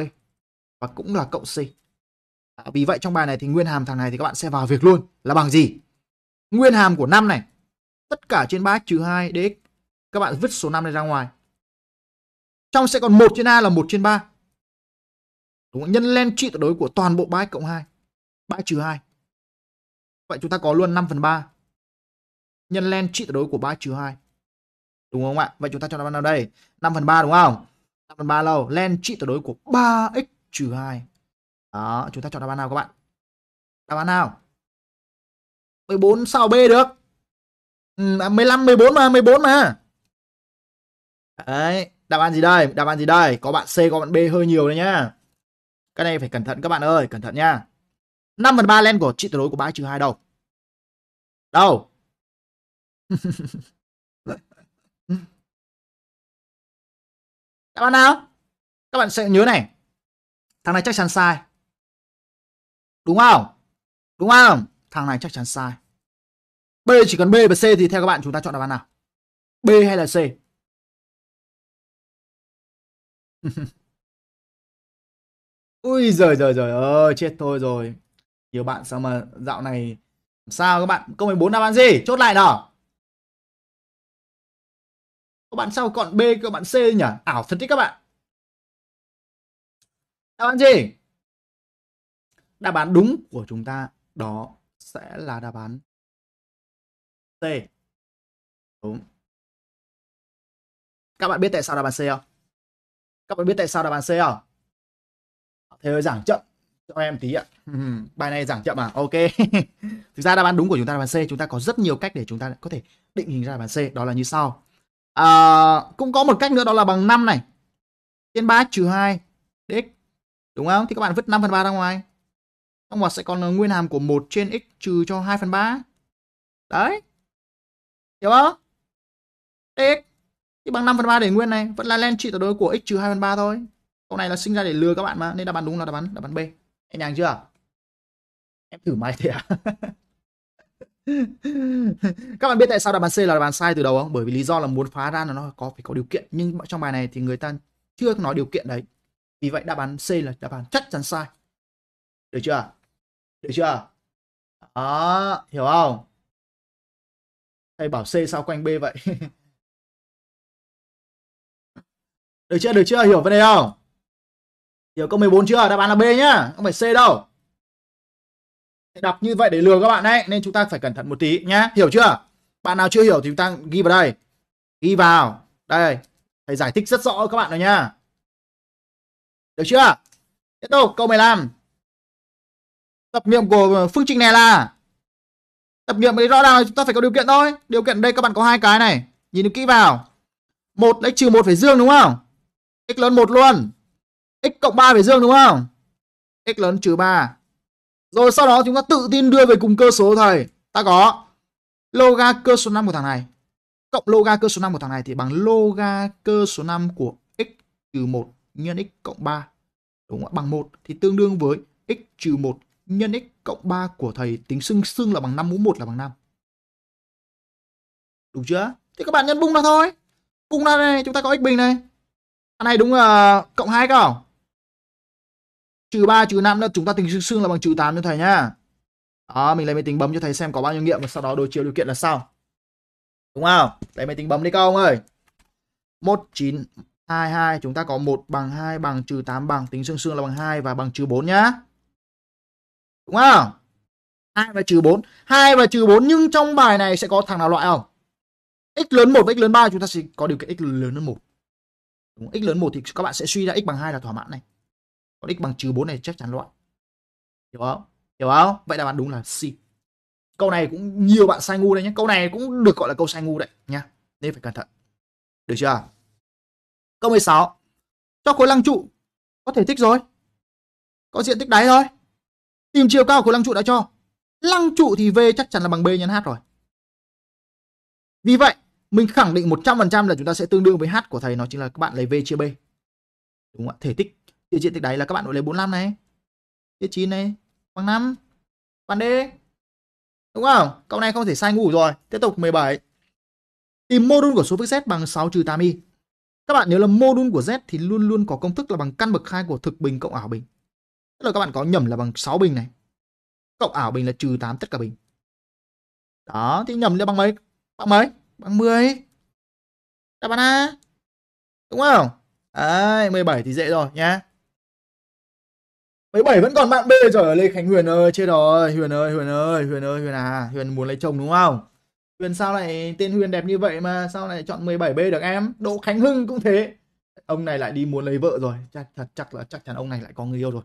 và cũng là cộng c. À, vì vậy trong bài này thì nguyên hàm thằng này thì các bạn sẽ vào việc luôn là bằng gì? Nguyên hàm của năm này tất cả trên 3x trừ 2 dx các bạn vứt số 5 này ra ngoài trong sẽ còn 1 trên a là 1 trên 3 Đúng không? Nhân len trị tuyệt đối của toàn bộ 3 cộng 2. 3 trừ 2. Vậy chúng ta có luôn 5 phần 3. Nhân len trị tuyệt đối của 3 trừ 2. Đúng không ạ? Vậy chúng ta cho đáp án nào đây? 5 phần 3 đúng không? 5 phần 3 lâu. Len trị tuyệt đối của 3x trừ 2. Đó, chúng ta chọn đáp án nào các bạn? Đáp án nào? 14 sao B được? Ừ, 15, 14 mà, 14 mà. Đấy, đáp án gì đây? Đáp án gì đây? Có bạn C, có bạn B hơi nhiều đấy nhá. Cái này phải cẩn thận các bạn ơi, cẩn thận nha. 5 phần 3 len của trị tuyệt đối của 3 trừ 2 đâu? Đâu? [laughs] các bạn nào? Các bạn sẽ nhớ này. Thằng này chắc chắn sai. Đúng không? Đúng không? Thằng này chắc chắn sai. B chỉ cần B và C thì theo các bạn chúng ta chọn đáp án nào? B hay là C? [laughs] Ui giời giời giời ơi, chết thôi rồi. Nhiều bạn sao mà dạo này sao các bạn? Câu 14 đáp án gì? Chốt lại nào. Các bạn sao còn B các bạn C nhỉ? Ảo thật đấy các bạn. Đáp án gì? Đáp án đúng của chúng ta đó sẽ là đáp án C. Đúng. Các bạn biết tại sao đáp án C không? Các bạn biết tại sao đáp án C không? Thầy ơi giảng chậm cho em tí ạ. [laughs] Bài này giảng chậm à? Ok. [laughs] Thực ra đáp án đúng của chúng ta là bàn C. Chúng ta có rất nhiều cách để chúng ta có thể định hình ra đáp án C. Đó là như sau. À, cũng có một cách nữa đó là bằng 5 này. Trên 3 trừ 2 dx. Đúng không? Thì các bạn vứt 5 phần 3 ra ngoài. Trong ngoặc sẽ còn nguyên hàm của 1 trên x trừ cho 2 phần 3. Đấy. Hiểu không? dx. Thì bằng 5 phần 3 để nguyên này. Vẫn là len trị tuyệt đối của x trừ 2 phần 3 thôi. Câu này là sinh ra để lừa các bạn mà nên đáp án đúng là đáp án đáp án B. Em nhàng chưa? Em thử máy thế à? [laughs] các bạn biết tại sao đáp án C là đáp án sai từ đầu không? Bởi vì lý do là muốn phá ra là nó có phải có điều kiện nhưng trong bài này thì người ta chưa nói điều kiện đấy. Vì vậy đáp án C là đáp án chắc chắn sai. Được chưa? Được chưa? Đó, hiểu không? Thầy bảo C sao quanh B vậy? [laughs] được chưa? Được chưa? Hiểu vấn đề không? Hiểu câu 14 chưa? Đáp án là B nhá, không phải C đâu. Đọc như vậy để lừa các bạn đấy, nên chúng ta phải cẩn thận một tí nhá. Hiểu chưa? Bạn nào chưa hiểu thì chúng ta ghi vào đây. Ghi vào. Đây. Thầy giải thích rất rõ các bạn rồi nha Được chưa? Tiếp tục câu 15. Tập nghiệm của phương trình này là tập nghiệm ấy rõ ràng là chúng ta phải có điều kiện thôi. Điều kiện đây các bạn có hai cái này. Nhìn kỹ vào. Một lấy trừ một phải dương đúng không? X lớn 1 luôn x cộng 3 về dương đúng không? x lớn trừ 3. Rồi sau đó chúng ta tự tin đưa về cùng cơ số thầy. Ta có loga cơ số 5 của thằng này. cộng loga cơ số 5 của thằng này thì bằng loga cơ số 5 của x trừ 1 nhân x cộng 3. Đúng không? Bằng 1 thì tương đương với x trừ 1 nhân x cộng 3 của thầy tính xưng xưng là bằng 5 mũ 1 là bằng 5. Đúng chưa? Thì các bạn nhân bung ra thôi. Bung ra này, chúng ta có x bình này. Thằng này đúng là cộng 2 không? Trừ 3 trừ 5 nữa chúng ta tính xương là bằng trừ 8 cho thầy nhá. Đó, mình lấy máy tính bấm cho thầy xem có bao nhiêu nghiệm và sau đó đối chiếu điều kiện là sao. Đúng không? Lấy máy tính bấm đi các ông ơi. 1922 chúng ta có 1 bằng 2 bằng trừ 8 bằng tính xương xương là bằng 2 và bằng trừ 4 nhá. Đúng không? 2 và trừ 4. 2 và trừ 4 nhưng trong bài này sẽ có thằng nào loại không? x lớn 1 và x lớn 3 chúng ta sẽ có điều kiện x lớn hơn 1. Đúng, x lớn 1 thì các bạn sẽ suy ra x bằng 2 là thỏa mãn này. Còn x bằng trừ 4 này chắc chắn loại. Hiểu không? Hiểu không? Vậy là bạn đúng là C. Câu này cũng nhiều bạn sai ngu đấy nhé. Câu này cũng được gọi là câu sai ngu đấy nha. Nên phải cẩn thận. Được chưa? Câu 16. Cho khối lăng trụ có thể tích rồi. Có diện tích đáy thôi. Tìm chiều cao của khối lăng trụ đã cho. Lăng trụ thì V chắc chắn là bằng B nhân H rồi. Vì vậy, mình khẳng định 100% là chúng ta sẽ tương đương với H của thầy nó chính là các bạn lấy V chia B. Đúng không ạ? Thể tích diện tích đáy là các bạn lấy 45 này. Chia 9 này bằng 5. Bằng D. Đúng không? Câu này không thể sai ngủ rồi. Tiếp tục 17. Tìm mô đun của số phức Z bằng 6 trừ 8y. Các bạn nhớ là mô đun của Z thì luôn luôn có công thức là bằng căn bậc 2 của thực bình cộng ảo bình. Tức là các bạn có nhầm là bằng 6 bình này. Cộng ảo bình là trừ 8 tất cả bình. Đó, thì nhầm là bằng mấy? Bằng mấy? Bằng 10. Đáp án A. Đúng không? Đấy, 17 thì dễ rồi nhá. 17 vẫn còn bạn B. Rồi Lê Khánh Huyền ơi chết rồi. Huyền ơi Huyền ơi Huyền ơi Huyền à. Huyền muốn lấy chồng đúng không? Huyền sao lại tên Huyền đẹp như vậy mà sao lại chọn 17B được em? Đỗ Khánh Hưng cũng thế. Ông này lại đi muốn lấy vợ rồi. Chắc thật chắc là chắc chắn ông này lại có người yêu rồi.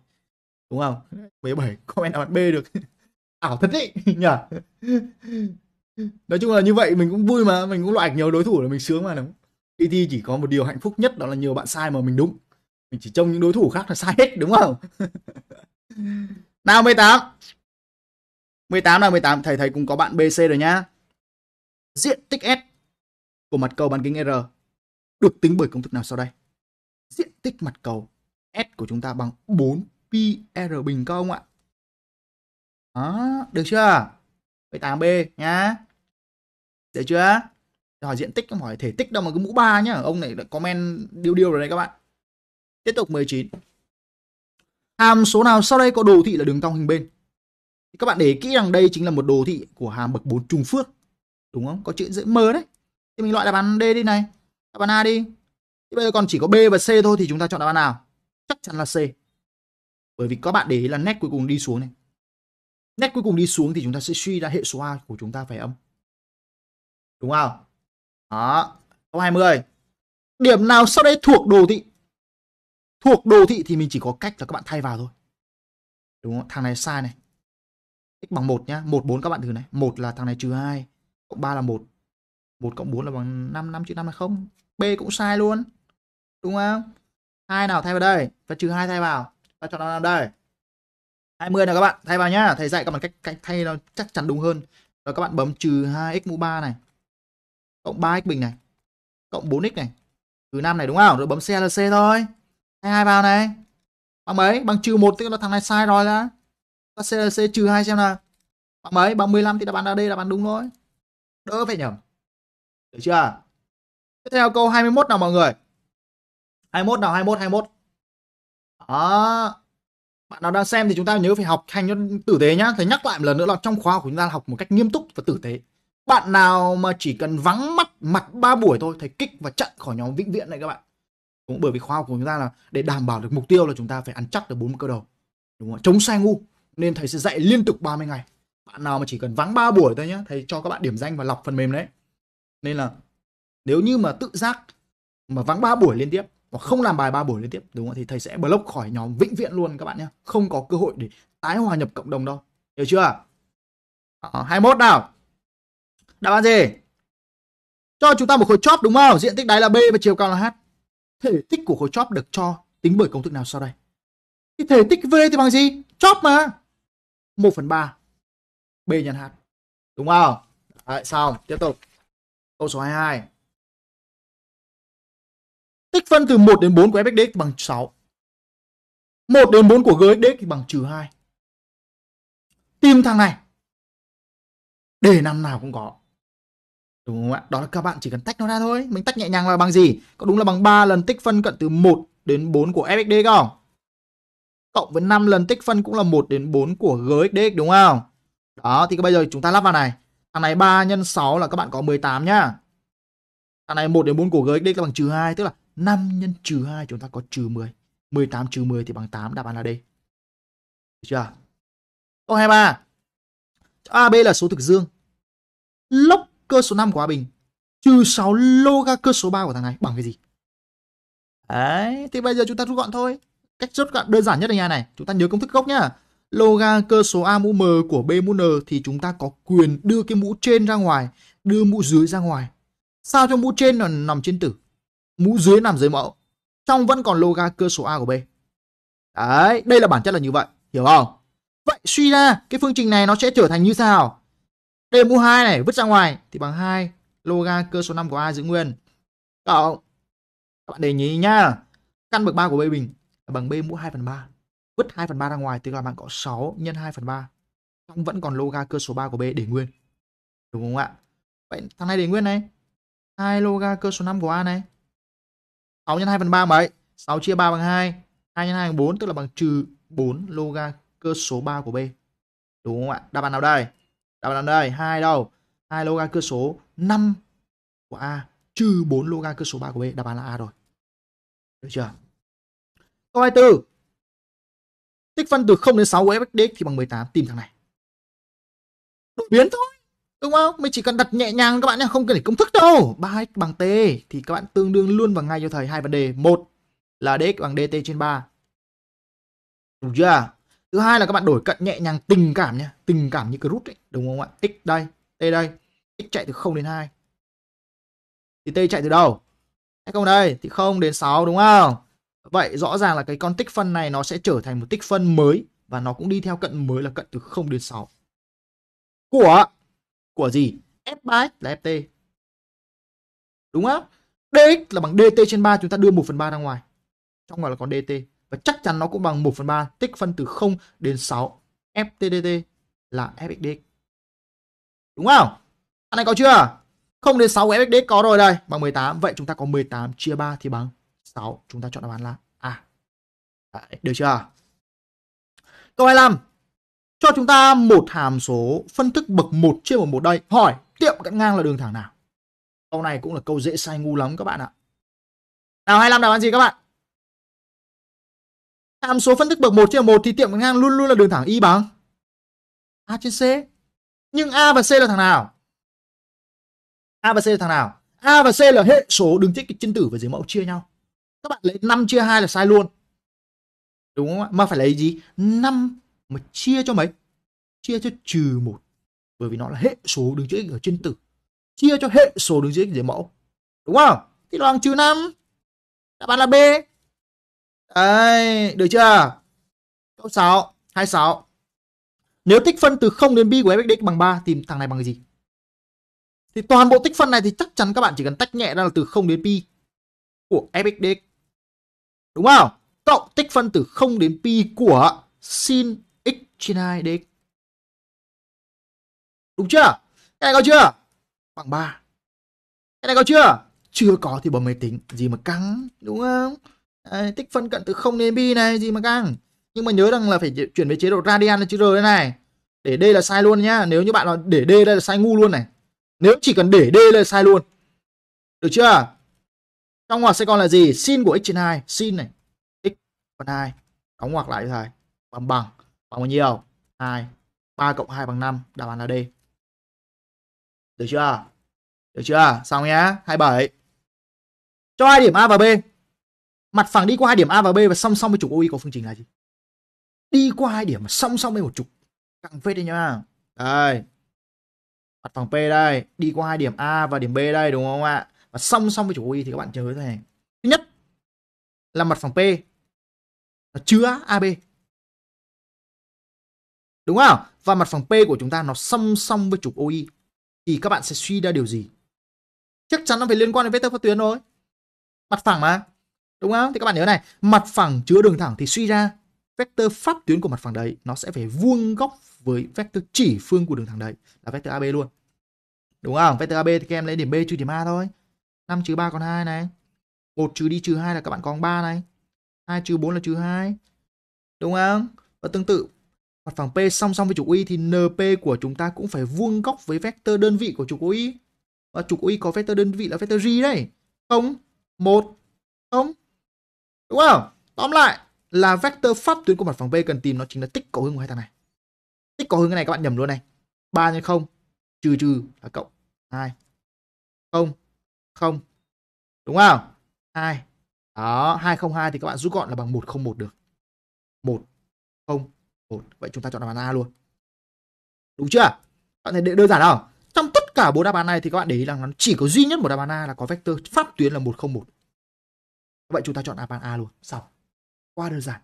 Đúng không? 17 comment bạn B được. [laughs] Ảo thật đấy nhỉ? Nói chung là như vậy mình cũng vui mà mình cũng loại nhiều đối thủ là mình sướng mà đúng đi thi chỉ có một điều hạnh phúc nhất đó là nhiều bạn sai mà mình đúng. Mình chỉ trông những đối thủ khác là sai hết đúng không? [laughs] Nào 18 18 là 18 thầy thầy cũng có bạn BC rồi nhá. Diện tích S của mặt cầu bán kính R được tính bởi công thức nào sau đây? Diện tích mặt cầu S của chúng ta bằng 4 pi R bình các ông ạ? Đó được chưa 18B nhá được chưa hỏi diện tích, không hỏi thể tích đâu mà cứ mũ ba nhá ông này đã comment điêu điêu rồi đấy các bạn Tiếp tục 19. Hàm số nào sau đây có đồ thị là đường cong hình bên? Thì các bạn để kỹ rằng đây chính là một đồ thị của hàm bậc 4 trùng phước. Đúng không? Có chữ dễ mơ đấy. Thì mình loại đáp án D đi này. Đáp án A đi. Thì bây giờ còn chỉ có B và C thôi thì chúng ta chọn đáp án nào? Chắc chắn là C. Bởi vì các bạn để ý là nét cuối cùng đi xuống này. Nét cuối cùng đi xuống thì chúng ta sẽ suy ra hệ số A của chúng ta phải âm. Đúng không? Đó. Câu 20. Điểm nào sau đây thuộc đồ thị? Thuộc đồ thị thì mình chỉ có cách là các bạn thay vào thôi. Đúng không? Thằng này sai này. X bằng 1 nhá. 1 4 các bạn thử này. 1 là thằng này trừ 2 cộng 3 là 1 1 cộng 4 là bằng 5 5 trừ 5 là không. B cũng sai luôn. Đúng không? Hai nào thay vào đây? Và trừ 2 thay vào. Ta chọn nào đây? 20 nào các bạn, thay vào nhá. Thầy dạy các bạn cách cách thay nó chắc chắn đúng hơn. Rồi các bạn bấm trừ 2x mũ 3 này, cộng 3x bình này, cộng 4x này. Trừ 5 này đúng không? Rồi bấm CLC thôi. Thay hai vào này. Bằng mấy? Bằng trừ một tức là thằng này sai rồi ra ta CLC trừ hai xem nào. Bằng mấy? Bằng 15 thì đáp án ở đây là bạn đúng rồi đỡ phải nhầm. Được chưa? Tiếp theo câu 21 nào mọi người? 21 nào? 21 21 đó bạn nào đang xem thì chúng ta nhớ phải học hành cho tử tế nhá. Thầy nhắc lại một lần nữa là trong khóa của chúng ta học một cách nghiêm túc và tử tế. Bạn nào mà chỉ cần vắng mắt mặt ba buổi thôi thầy kích và chặn khỏi nhóm vĩnh viễn này các bạn. Cũng bởi vì khoa học của chúng ta là để đảm bảo được mục tiêu là chúng ta phải ăn chắc được bốn cơ đầu đúng không chống sai ngu, nên thầy sẽ dạy liên tục 30 ngày. Bạn nào mà chỉ cần vắng 3 buổi thôi nhá, thầy cho các bạn điểm danh và lọc phần mềm đấy. Nên là nếu như mà tự giác mà vắng 3 buổi liên tiếp và không làm bài 3 buổi liên tiếp đúng không thì thầy sẽ block khỏi nhóm vĩnh viễn luôn các bạn nhé không có cơ hội để tái hòa nhập cộng đồng đâu hiểu chưa à, 21 nào đáp án gì cho chúng ta một khối chóp đúng không diện tích đáy là b và chiều cao là h thể tích của khối chóp được cho tính bởi công thức nào sau đây? Thì thể tích V thì bằng gì? Chóp mà. 1 phần 3 B nhân H. Đúng không? Đấy, xong, tiếp tục. Câu số 22. Tích phân từ 1 đến 4 của fxdx bằng 6. 1 đến 4 của gxdx thì bằng trừ 2. Tìm thằng này. Đề năm nào cũng có. Đúng không ạ? Đó là các bạn chỉ cần tách nó ra thôi. Mình tách nhẹ nhàng là bằng gì? Có đúng là bằng 3 lần tích phân cận từ 1 đến 4 của fxd không? Cộng với 5 lần tích phân cũng là 1 đến 4 của gxd đúng không? Đó, thì bây giờ chúng ta lắp vào này. Thằng này 3 x 6 là các bạn có 18 nhá. Thằng này 1 đến 4 của gxd là bằng trừ 2 tức là 5 nhân trừ 2 chúng ta có trừ 10. 18 trừ 10 thì bằng 8 đáp án là D. Được chưa? Câu 23. AB là số thực dương. Lốc cơ số 5 của A Bình trừ 6 loga cơ số 3 của thằng này bằng cái gì? Đấy, thì bây giờ chúng ta rút gọn thôi. Cách rút gọn đơn giản nhất ở nhà này. Chúng ta nhớ công thức gốc nhá. Loga cơ số A mũ M của B mũ N thì chúng ta có quyền đưa cái mũ trên ra ngoài, đưa mũ dưới ra ngoài. Sao cho mũ trên là nằm trên tử, mũ dưới nằm dưới mẫu. Trong vẫn còn loga cơ số A của B. Đấy, đây là bản chất là như vậy, hiểu không? Vậy suy ra cái phương trình này nó sẽ trở thành như sao? Đây là mũ 2 này vứt ra ngoài thì bằng 2 loga cơ số 5 của A giữ nguyên. Cộng các bạn để ý nhá. Căn bậc 3 của B bình là bằng B mũ 2 phần 3. Vứt 2 phần 3 ra ngoài tức là bạn có 6 nhân 2 phần 3. Trong vẫn còn loga cơ số 3 của B để nguyên. Đúng không ạ? Vậy thằng này để nguyên này. 2 loga cơ số 5 của A này. 6 nhân 2 phần 3 mấy? 6 chia 3 bằng 2. 2 nhân 2 bằng 4 tức là bằng trừ 4 loga cơ số 3 của B. Đúng không ạ? Đáp án nào đây? Đáp án nào đây? 2 đâu? 2 loga cơ số 5 của A trừ 4 loga cơ số 3 của B. Đáp án là A rồi. Được chưa? Câu 24. Tích phân từ 0 đến 6 của fxdx thì bằng 18. Tìm thằng này. đột biến thôi. Đúng không? Mình chỉ cần đặt nhẹ nhàng các bạn nhé. Không cần phải công thức đâu. 3x bằng t. Thì các bạn tương đương luôn vào ngay cho thầy hai vấn đề. Một là dx bằng dt trên 3. Đúng chưa? Thứ hai là các bạn đổi cận nhẹ nhàng tình cảm nhé. Tình cảm như cái rút ấy. Đúng không ạ? x đây. T đây. x chạy từ 0 đến 2. Thì t chạy từ đâu? Hay không đây? Thì 0 đến 6 đúng không? Vậy rõ ràng là cái con tích phân này nó sẽ trở thành một tích phân mới và nó cũng đi theo cận mới là cận từ 0 đến 6. Của của gì? F3x là FT. Đúng không? DX là bằng DT trên 3 chúng ta đưa 1 phần 3 ra ngoài. Trong ngoài là còn DT. Và chắc chắn nó cũng bằng 1 phần 3 tích phân từ 0 đến 6. FTDT là FXDX. Đúng không? Anh này có chưa? 0 đến 6 của FXDX có rồi đây. Bằng 18. Vậy chúng ta có 18 chia 3 thì bằng 6. Chúng ta chọn đáp án là A. Đấy, được chưa? Câu 25. Cho chúng ta một hàm số phân thức bậc 1 chia bậc 1 đây. Hỏi, tiệm cận ngang là đường thẳng nào? Câu này cũng là câu dễ sai ngu lắm các bạn ạ. Nào 25 đáp án gì các bạn? Hàm số phân tích bậc 1 chia 1 thì tiệm cận ngang luôn luôn là đường thẳng y bằng A trên C. Nhưng A và C là thằng nào? A và C là thằng nào? A và C là hệ số đường tích chân tử và dưới mẫu chia nhau. Các bạn lấy 5 chia 2 là sai luôn. Đúng không ạ? Mà phải lấy gì? 5 mà chia cho mấy? Chia cho trừ một Bởi vì nó là hệ số đứng chữ x ở trên tử. Chia cho hệ số đứng chữ x dưới mẫu. Đúng không? Thì nó bằng trừ năm Đáp án là B. Đấy, được chưa? Câu 6, 26. Nếu tích phân từ 0 đến pi của fxx bằng 3 thì thằng này bằng cái gì? Thì toàn bộ tích phân này thì chắc chắn các bạn chỉ cần tách nhẹ ra là từ 0 đến pi của fxdx. Đúng không? Cộng tích phân từ 0 đến pi của sin x trên 2 dx. Đúng chưa? Cái này có chưa? Bằng 3. Cái này có chưa? Chưa có thì bấm máy tính. Gì mà căng, đúng không? Đấy, tích phân cận từ 0 đến pi này, gì mà căng. Nhưng mà nhớ rằng là phải chuyển về chế độ radian là chữ R đây này. Để D là sai luôn nhá. Nếu như bạn là để D đây là sai ngu luôn này. Nếu chỉ cần để D là sai luôn. Được chưa? Trong ngoặc sẽ còn là gì? Sin của x trên 2. Sin này. x phần 2. Đóng ngoặc lại thầy. Bằng bằng. Bằng bao nhiêu? 2. 3 cộng 2 bằng 5. Đáp án là D. Được chưa? Được chưa? Xong nhá. 27. Cho hai điểm A và B. Mặt phẳng đi qua hai điểm A và B và song song với trục OI của phương trình là gì? Đi qua hai điểm mà song song với một trục. Căng phết đi nhá. Đây. Mặt phẳng P đây. Đi qua hai điểm A và điểm B đây, đúng không ạ? Và song song với trục OI thì các bạn nhớ thế này. Thứ nhất là mặt phẳng P là chứa AB. Đúng không? Và mặt phẳng P của chúng ta nó song song với trục OI. Thì các bạn sẽ suy ra điều gì? chắc chắn nó phải liên quan đến vectơ pháp tuyến rồi mặt phẳng mà. Đúng không? Thì các bạn nhớ này, mặt phẳng chứa đường thẳng thì suy ra vectơ pháp tuyến của mặt phẳng đấy nó sẽ phải vuông góc với vectơ chỉ phương của đường thẳng đấy, là vectơ AB luôn. Đúng không? Vectơ AB thì các em lấy điểm B trừ điểm A thôi. 5 trừ 3 còn 2 này. 1 trừ đi trừ 2 là các bạn còn 3 này. 2 trừ 4 là trừ 2 đúng không? Và tương tự mặt phẳng P song song với trục Y thì NP của chúng ta cũng phải vuông góc với vectơ đơn vị của trục Y. Và trục Y có vectơ đơn vị là vectơ G đấy không, một, không. Đúng không? Tóm lại là vector pháp tuyến của mặt phẳng P cần tìm nó chính là tích cầu hướng của hai thằng này. Tích cầu hướng cái này các bạn nhầm luôn này. 3 nhân 0 trừ trừ là cộng 2 không không. Đúng không? 2 đó 202 thì các bạn rút gọn là bằng 101 được. 1 0 vậy chúng ta chọn đáp án A luôn. Đúng chưa? Bạn thấy đơn giản không? Trong tất cả bốn đáp án này thì các bạn để ý rằng nó chỉ có duy nhất một đáp án A là có vector pháp tuyến là 101 vậy chúng ta chọn đáp án A luôn. Xong. Qua đơn giản.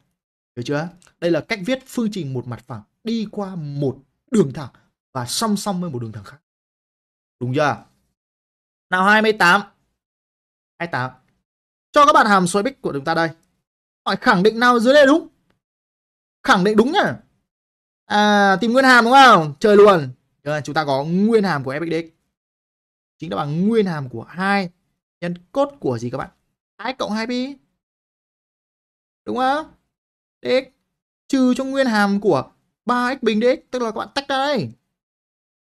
Được chưa? Đây là cách viết phương trình một mặt phẳng, đi qua một đường thẳng và song song với một đường thẳng khác. Đúng chưa? Nào 28 28 cho các bạn hàm số bích của chúng ta đây. Hỏi khẳng định nào dưới đây đúng? Khẳng định đúng nhá. À, tìm nguyên hàm đúng không? Chơi luôn. Rồi, chúng ta có nguyên hàm của fxdx chính là bằng nguyên hàm của hai nhân cốt của gì các bạn? Hai cộng hai pi. Đúng không? Dx trừ cho nguyên hàm của 3x bình dx tức là các bạn tách ra đây.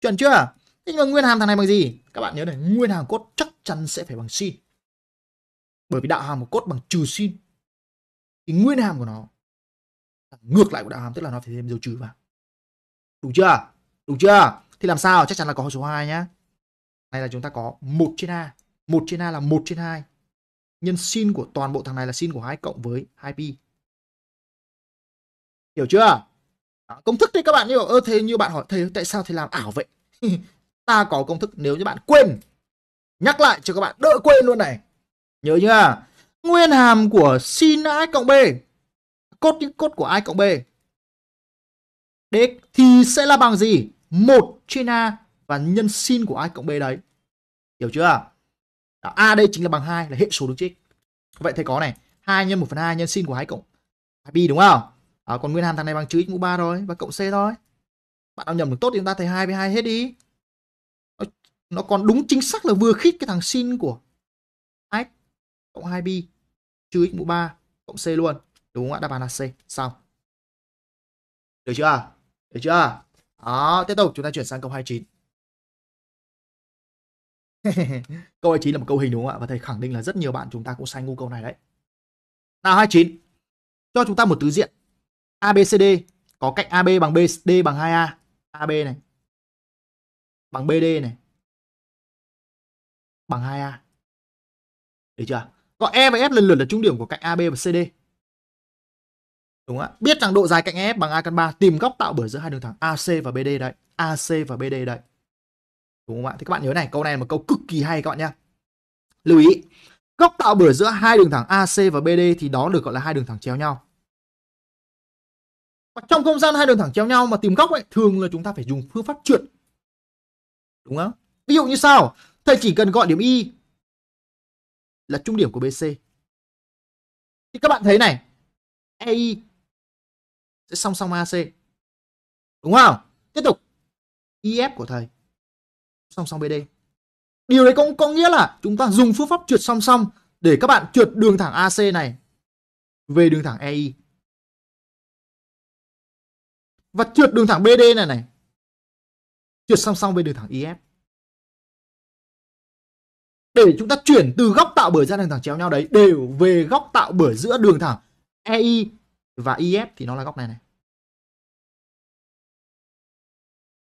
Chuẩn chưa? Thế nhưng mà nguyên hàm thằng này bằng gì? Các bạn nhớ này nguyên hàm cốt chắc chắn sẽ phải bằng sin bởi vì đạo hàm của cốt bằng trừ sin thì nguyên hàm của nó ngược lại của đạo hàm tức là nó phải thêm dấu trừ vào đúng chưa đúng chưa thì làm sao chắc chắn là có số 2 nhá này là chúng ta có 1 trên a 1 trên a là 1 trên 2 nhân sin của toàn bộ thằng này là sin của 2 cộng với 2pi. Hiểu chưa? Đó, công thức thì các bạn như ơ thế như bạn hỏi thầy tại sao thầy làm ảo vậy? [laughs] Ta có công thức nếu như bạn quên nhắc lại cho các bạn đỡ quên luôn này. Nhớ chưa? Nguyên hàm của sin a cộng b cốt những cốt của a cộng b dx thì sẽ là bằng gì? 1 trên a và nhân sin của a cộng b đấy. Hiểu chưa? Đó, A đây chính là bằng 2 là hệ số đứng trích. Vậy thầy có này, 2 nhân 1 phần 2 nhân sin của 2 cộng 2pi đúng không? À, còn nguyên hàm thằng này bằng trừ x mũ 3 rồi và cộng c thôi. Bạn nào nhầm được tốt thì chúng ta thấy 2 với 2 hết đi. Nó, nó còn đúng chính xác là vừa khít cái thằng sin của x cộng 2B trừ x mũ 3 cộng c luôn. Đúng không ạ? Đáp án là C. Xong. Được chưa? Được chưa? Đó, tiếp tục chúng ta chuyển sang câu 29. [laughs] câu 29 là một câu hình đúng không ạ? Và thầy khẳng định là rất nhiều bạn chúng ta cũng sai ngu câu này đấy. Nào 29. Cho chúng ta một tứ diện ABCD có cạnh AB bằng BD bằng 2A. AB này. Bằng BD này. Bằng 2A. Được chưa? Gọi E và F lần lượt là trung điểm của cạnh AB và CD. Đúng không ạ? Biết rằng độ dài cạnh EF bằng A căn 3, tìm góc tạo bởi giữa hai đường thẳng AC và BD đấy. AC và BD đấy. Đúng không ạ? Thì các bạn nhớ này, câu này là một câu cực kỳ hay các bạn nhá. Lưu ý, góc tạo bởi giữa hai đường thẳng AC và BD thì đó được gọi là hai đường thẳng chéo nhau. Và trong không gian hai đường thẳng chéo nhau mà tìm góc ấy, thường là chúng ta phải dùng phương pháp trượt. Đúng không? Ví dụ như sau, thầy chỉ cần gọi điểm Y là trung điểm của BC. Thì các bạn thấy này, EI sẽ song song AC. Đúng không? Tiếp tục. IF của thầy song song BD. Điều đấy cũng có nghĩa là chúng ta dùng phương pháp trượt song song để các bạn trượt đường thẳng AC này về đường thẳng EI. Và trượt đường thẳng BD này này. Trượt song song về đường thẳng IF. Để chúng ta chuyển từ góc tạo bởi ra đường thẳng chéo nhau đấy, đều về góc tạo bởi giữa đường thẳng EI và IF thì nó là góc này này.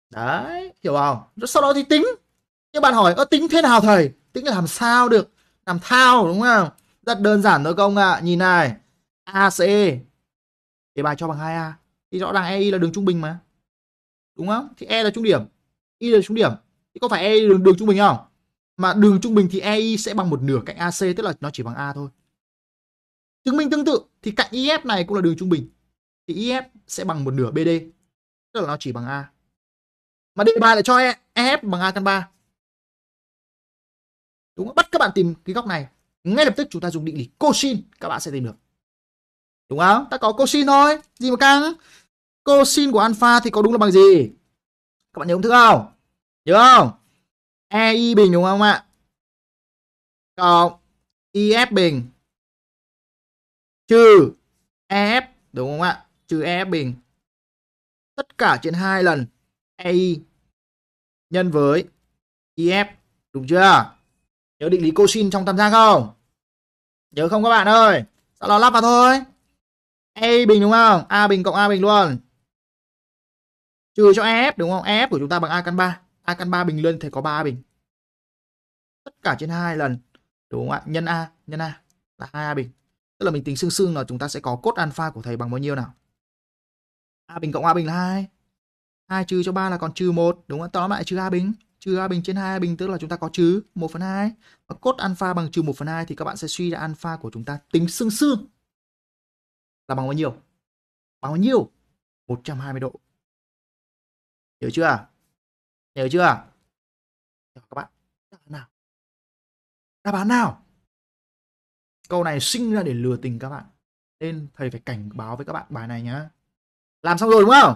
Đấy, hiểu không? Sau đó thì tính. Nhưng bạn hỏi, ơ tính thế nào thầy? Tính là làm sao được? Làm thao đúng không? Rất đơn giản thôi công ạ. À. Nhìn này. AC. thì bài cho bằng 2A. Thì rõ ràng EI là đường trung bình mà. Đúng không? Thì E là trung điểm. Y là trung điểm. Thì có phải E đường, đường trung bình không? Mà đường trung bình thì EI sẽ bằng một nửa cạnh AC. Tức là nó chỉ bằng A thôi. Chứng minh tương tự thì cạnh IF này cũng là đường trung bình. Thì IF sẽ bằng một nửa BD. Tức là nó chỉ bằng A. Mà đề bài lại cho EF bằng A căn 3. đúng không? bắt các bạn tìm cái góc này ngay lập tức chúng ta dùng định lý cosin các bạn sẽ tìm được đúng không ta có cosin thôi gì mà căng cosin của alpha thì có đúng là bằng gì các bạn nhớ công thức không nhớ không ei bình đúng không ạ cộng if bình trừ ef đúng không ạ? Trừ ef bình. Tất cả trên hai lần AI nhân với if đúng chưa? Nhớ định lý cosin trong tam giác không? Nhớ không các bạn ơi? Sau đó lắp vào thôi. A bình đúng không? A bình cộng a bình luôn. Trừ cho ef đúng không? Ef của chúng ta bằng a căn 3 a căn 3 bình luôn thì có 3 bình. Tất cả trên hai lần, đúng không ạ? Nhân a nhân a là 2 a bình tức là mình tính xương xương là chúng ta sẽ có cốt alpha của thầy bằng bao nhiêu nào? A bình cộng a bình là 2 2 trừ cho 3 là còn trừ 1 đúng không? Tóm lại trừ a bình. Trừ a bình trên 2 a bình tức là chúng ta có trừ 1 phần 2 và cốt alpha bằng trừ 1 phần 2 thì các bạn sẽ suy ra alpha của chúng ta tính xương xương. Là bằng bao nhiêu? Bằng bao nhiêu? 120 độ. Hiểu chưa? Hiểu chưa? Các bạn. Đáp án nào? Đáp án nào? Câu này sinh ra để lừa tình các bạn nên thầy phải cảnh báo với các bạn bài này nhá làm xong rồi đúng không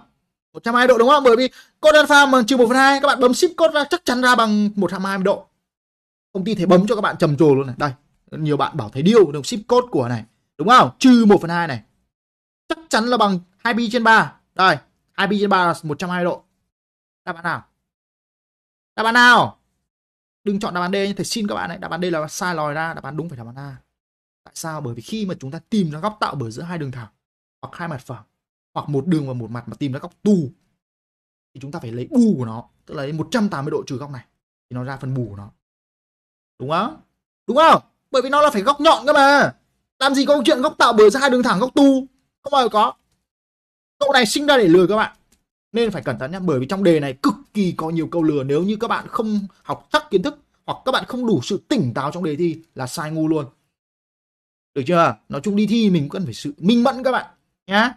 120 độ đúng không? Bởi vì cốt alpha bằng trừ 1 phần 2 các bạn bấm shift cốt ra chắc chắn ra bằng 120 độ. Công ty thấy bấm cho các bạn trầm trồ luôn này. Đây, nhiều bạn bảo thấy điêu được ship code của này. Đúng không? Trừ 1 phần 2 này. Chắc chắn là bằng 2 pi trên 3. Đây, 2 pi trên 3 là 120 độ. Đáp án nào? Đáp án nào? Đừng chọn đáp án D nhưng thầy xin các bạn này đáp án D là sai lòi ra, đáp án đúng phải đáp án A. Tại sao? Bởi vì khi mà chúng ta tìm ra góc tạo bởi giữa hai đường thẳng, hoặc hai mặt phẳng, hoặc một đường và một mặt mà tìm ra góc tu thì chúng ta phải lấy bù của nó, tức là lấy 180 độ trừ góc này, thì nó ra phần bù của nó. Đúng không? Đúng không? Bởi vì nó là phải góc nhọn cơ mà. Làm gì có chuyện góc tạo bởi giữa hai đường thẳng, góc tu không bao giờ có. Câu này sinh ra để lừa các bạn. Nên phải cẩn thận nhé bởi vì trong đề này cực kỳ có nhiều câu lừa. Nếu như các bạn không học chắc kiến thức, hoặc các bạn không đủ sự tỉnh táo trong đề thi là sai ngu luôn được chưa nói chung đi thi mình cần phải sự minh mẫn các bạn nhá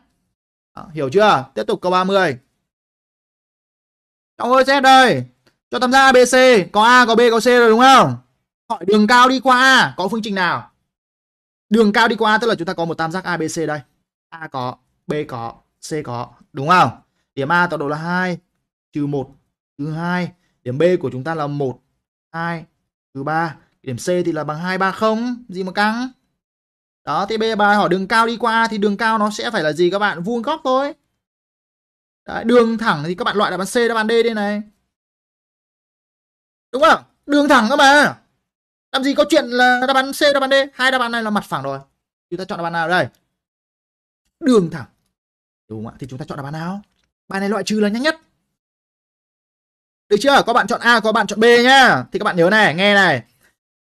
đó, hiểu chưa? Tiếp tục câu 30. Trong ơi xét đây. Cho tham gia ABC có A, có B, có C rồi đúng không? Hỏi đường cao đi qua A có phương trình nào? Đường cao đi qua A tức là chúng ta có một tam giác ABC đây. A có, B có, C có, đúng không? Điểm A tọa độ là 2, trừ 1, trừ 2. Điểm B của chúng ta là 1, 2, trừ 3. Điểm C thì là bằng 2, 3, 0. Gì mà căng? Đó thì bây giờ bài hỏi đường cao đi qua thì đường cao nó sẽ phải là gì các bạn? Vuông góc thôi. Đấy, đường thẳng thì các bạn loại đáp án C đáp án D đây này. Đúng không? Đường thẳng các bạn làm gì có chuyện là đáp án C đáp án D? Hai đáp án này là mặt phẳng rồi. Chúng ta chọn đáp án nào đây? Đường thẳng. Đúng không ạ? Thì chúng ta chọn đáp án nào? Bài này loại trừ là nhanh nhất. Được chưa? Có bạn chọn A có bạn chọn B nhá. Thì các bạn nhớ này nghe này.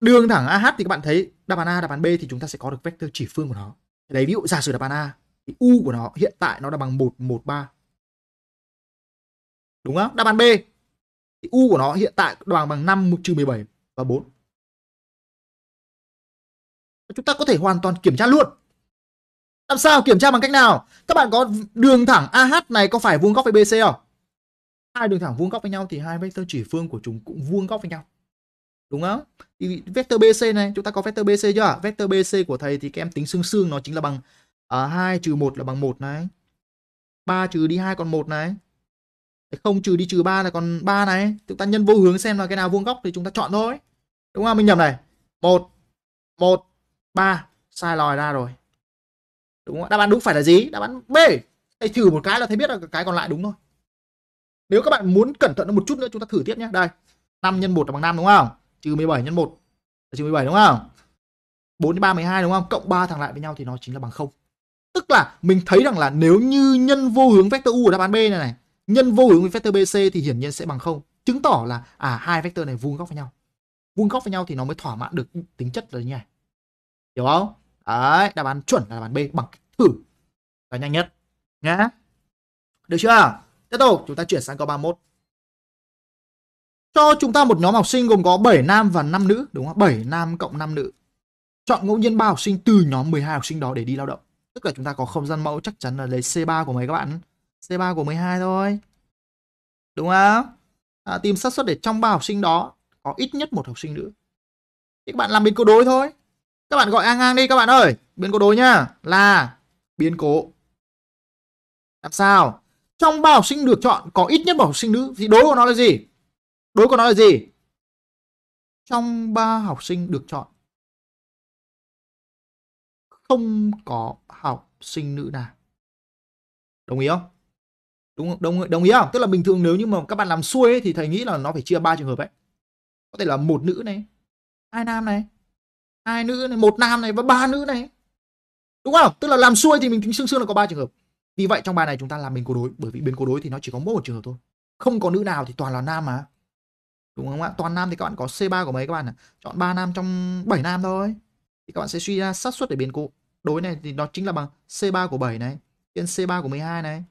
Đường thẳng AH thì các bạn thấy đáp án A, đáp án B thì chúng ta sẽ có được vector chỉ phương của nó. Lấy ví dụ giả sử đáp án A thì U của nó hiện tại nó là bằng 1 1 3. Đúng không? Đáp án B thì U của nó hiện tại bằng bằng 5 trừ 17 và 4. Chúng ta có thể hoàn toàn kiểm tra luôn. Làm sao kiểm tra bằng cách nào? Các bạn có đường thẳng AH này có phải vuông góc với BC không? Hai đường thẳng vuông góc với nhau thì hai vector chỉ phương của chúng cũng vuông góc với nhau đúng không thì vector BC này chúng ta có vector BC chưa? Vector BC của thầy thì các em tính xương xương nó chính là bằng à, uh, 2 trừ 1 là bằng 1 này. 3 trừ đi 2 còn 1 này. 0 trừ đi trừ 3 là còn 3 này. Chúng ta nhân vô hướng xem là cái nào vuông góc thì chúng ta chọn thôi. Đúng không? Mình nhầm này. 1 1 3 sai lòi ra rồi. Đúng không đáp án đúng phải là gì? Đáp án B. Thầy thử một cái là thầy biết là cái còn lại đúng thôi. Nếu các bạn muốn cẩn thận một chút nữa chúng ta thử tiếp nhé. Đây. 5 x 1 là bằng 5 đúng không? Trừ 17 nhân 1 là trừ 17 đúng không? 4 3 12 đúng không? Cộng 3 thằng lại với nhau thì nó chính là bằng 0 tức là mình thấy rằng là nếu như nhân vô hướng vector u ở đáp án B này này, nhân vô hướng với vector BC thì hiển nhiên sẽ bằng 0 chứng tỏ là à hai vector này vuông góc với nhau. Vuông góc với nhau thì nó mới thỏa mãn được tính chất là như này. Hiểu không? Đấy, đáp án chuẩn là đáp án B bằng thử. Là nhanh nhất. Nhá. Được chưa? Tiếp tục, chúng ta chuyển sang câu 31 cho chúng ta một nhóm học sinh gồm có 7 nam và 5 nữ, đúng không? 7 nam cộng 5 nữ. Chọn ngẫu nhiên 3 học sinh từ nhóm 12 học sinh đó để đi lao động. Tức là chúng ta có không gian mẫu chắc chắn là lấy C3 của mấy các bạn. C3 của 12 thôi. Đúng không? À, tìm xác suất để trong 3 học sinh đó có ít nhất một học sinh nữ. thì các bạn làm biến cố đối thôi các bạn gọi a ngang đi các bạn ơi biến cố đối nhá là biến cố làm sao trong 3 học sinh được chọn có ít nhất một học sinh nữ thì đối của nó là gì đối của nó là gì? Trong ba học sinh được chọn không có học sinh nữ nào. Đồng ý không? Đúng đồng đồng ý không? Tức là bình thường nếu như mà các bạn làm xuôi ấy, thì thầy nghĩ là nó phải chia ba trường hợp ấy. Có thể là một nữ này hai nam này hai nữ này một nam này và ba nữ này. Đúng không? Tức là làm xuôi thì mình tính xương xương là có ba trường hợp. Vì vậy trong bài này chúng ta làm bên cô đối bởi vì bên cô đối thì nó chỉ có mỗi một trường hợp thôi. Không có nữ nào thì toàn là nam mà đúng không ạ? Toàn nam thì các bạn có c3 của mấy các bạn à? chọn 3 nam trong 7 nam thôi. Thì các bạn sẽ suy ra xác suất để biến cố. Đối này thì nó chính là bằng c3 của 7 này, trên c3 của 12 này.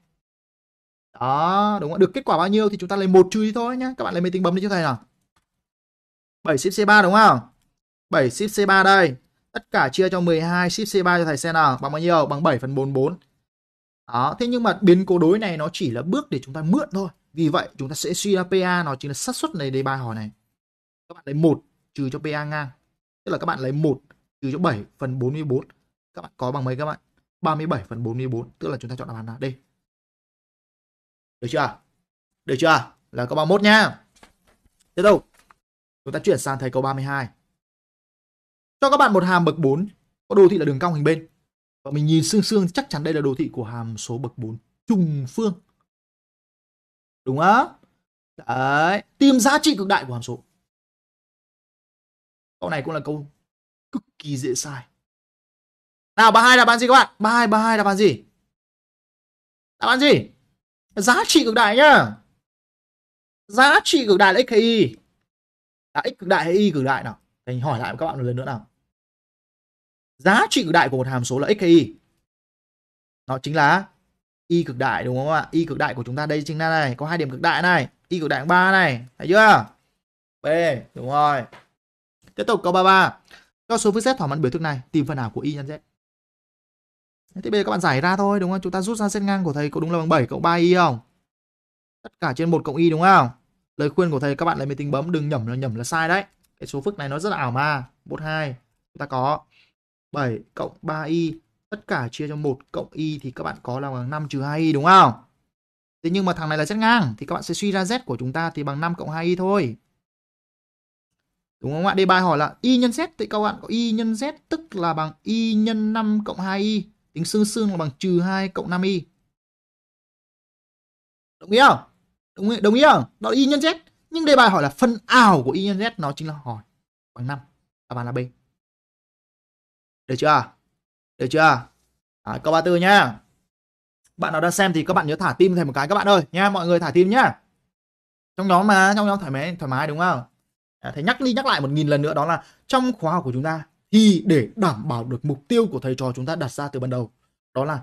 Đó, đúng không được kết quả bao nhiêu thì chúng ta lấy một trừ đi thôi nhá. Các bạn lấy máy tính bấm đi cho thầy nào. 7 ship C3 đúng không? 7 ship C3 đây. Tất cả chia cho 12 ship C3 cho thầy xem nào. Bằng bao nhiêu? Bằng 7 phần 44 đó, thế nhưng mà biến cố đối này nó chỉ là bước để chúng ta mượn thôi vì vậy, chúng ta sẽ suy ra PA nó chính là xác suất này đề bài hỏi này. Các bạn lấy 1 trừ cho PA ngang. Tức là các bạn lấy 1 trừ cho 7 phần 44 các bạn có bằng mấy các bạn? 37 phần 44 tức là chúng ta chọn đáp án nào đây được chưa? Được chưa? Là câu 31 nha. tiếp tục. Chúng ta chuyển sang thầy câu 32 cho các bạn một hàm bậc 4 có đồ thị là đường cong hình bên. Và mình nhìn xương xương, chắc chắn đây là đồ thị của hàm số bậc 4 trùng phương đúng không đấy, tìm giá trị cực đại của hàm số. Câu này cũng là câu cực kỳ dễ sai. Nào 32 là án gì các bạn? 32 32 là án gì? Đáp án gì? Giá trị cực đại nhá. Giá trị cực đại là x hay y? Là x cực đại hay y cực đại nào? Thầy hỏi lại các bạn một lần nữa nào. Giá trị cực đại của một hàm số là x hay y? Nó chính là y cực đại, đúng không ạ? Y cực đại của chúng ta đây chính là này, có hai điểm cực đại này. Y cực đại ba này, thấy chưa? B, đúng rồi. Tiếp tục, câu 33 cho số phức z thỏa mãn biểu thức này, tìm phần nào của y nhân z. Thế bây giờ các bạn giải ra thôi, đúng không? Chúng ta rút ra z ngang của thầy có đúng là bằng 7 cộng 3 y không? Tất cả trên một cộng y, đúng không? Lời khuyên của thầy, các bạn lấy máy tính bấm, đừng nhẩm là nhẩm là sai đấy. Cái số phức này nó rất là ảo ma. 12 chúng ta có 7 cộng 3y tất cả chia cho 1 cộng y thì các bạn có là bằng 5 trừ 2y đúng không? Thế nhưng mà thằng này là z ngang thì các bạn sẽ suy ra z của chúng ta thì bằng 5 cộng 2y thôi. Đúng không ạ? Đề bài hỏi là y nhân z thì các bạn có y nhân z tức là bằng y nhân 5 cộng 2y. Tính xương xương là bằng trừ 2 cộng 5y. Đồng ý không? Đồng ý, đồng ý không? Đó là y nhân z. Nhưng đề bài hỏi là phân ảo của y nhân z nó chính là hỏi bằng 5. Đáp án là B. Được chưa? Được chưa? À, câu 34 nhá. Bạn nào đang xem thì các bạn nhớ thả tim thầy một cái các bạn ơi nha, mọi người thả tim nhá. Trong nhóm mà, trong nhóm thoải mái thoải mái đúng không? À, thầy nhắc đi nhắc lại một nghìn lần nữa đó là trong khóa học của chúng ta thì để đảm bảo được mục tiêu của thầy trò chúng ta đặt ra từ ban đầu đó là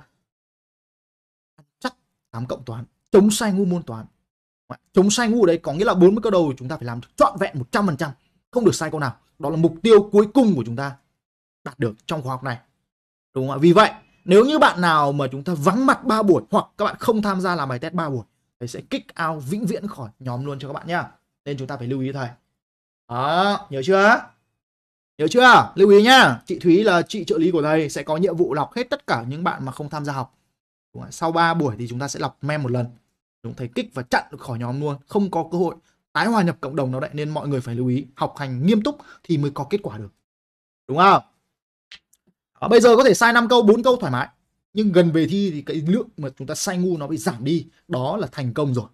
chắc 8 cộng toán chống sai ngu môn toán chống sai ngu đấy có nghĩa là 40 câu đầu chúng ta phải làm trọn vẹn 100% không được sai câu nào đó là mục tiêu cuối cùng của chúng ta đạt được trong khóa học này đúng không ạ? Vì vậy, nếu như bạn nào mà chúng ta vắng mặt 3 buổi hoặc các bạn không tham gia làm bài test 3 buổi thì sẽ kick out vĩnh viễn khỏi nhóm luôn cho các bạn nhá. Nên chúng ta phải lưu ý thầy. Đó, nhớ chưa? Nhớ chưa? Lưu ý nhá. Chị Thúy là chị trợ lý của thầy, sẽ có nhiệm vụ lọc hết tất cả những bạn mà không tham gia học. Đúng không? sau 3 buổi thì chúng ta sẽ lọc mem một lần. Đúng, thầy kích và chặn được khỏi nhóm luôn. Không có cơ hội tái hòa nhập cộng đồng nào đấy, nên mọi người phải lưu ý. Học hành nghiêm túc thì mới có kết quả được. Đúng không? À, bây giờ có thể sai 5 câu 4 câu thoải mái. Nhưng gần về thi thì cái lượng mà chúng ta sai ngu nó bị giảm đi. Đó là thành công rồi.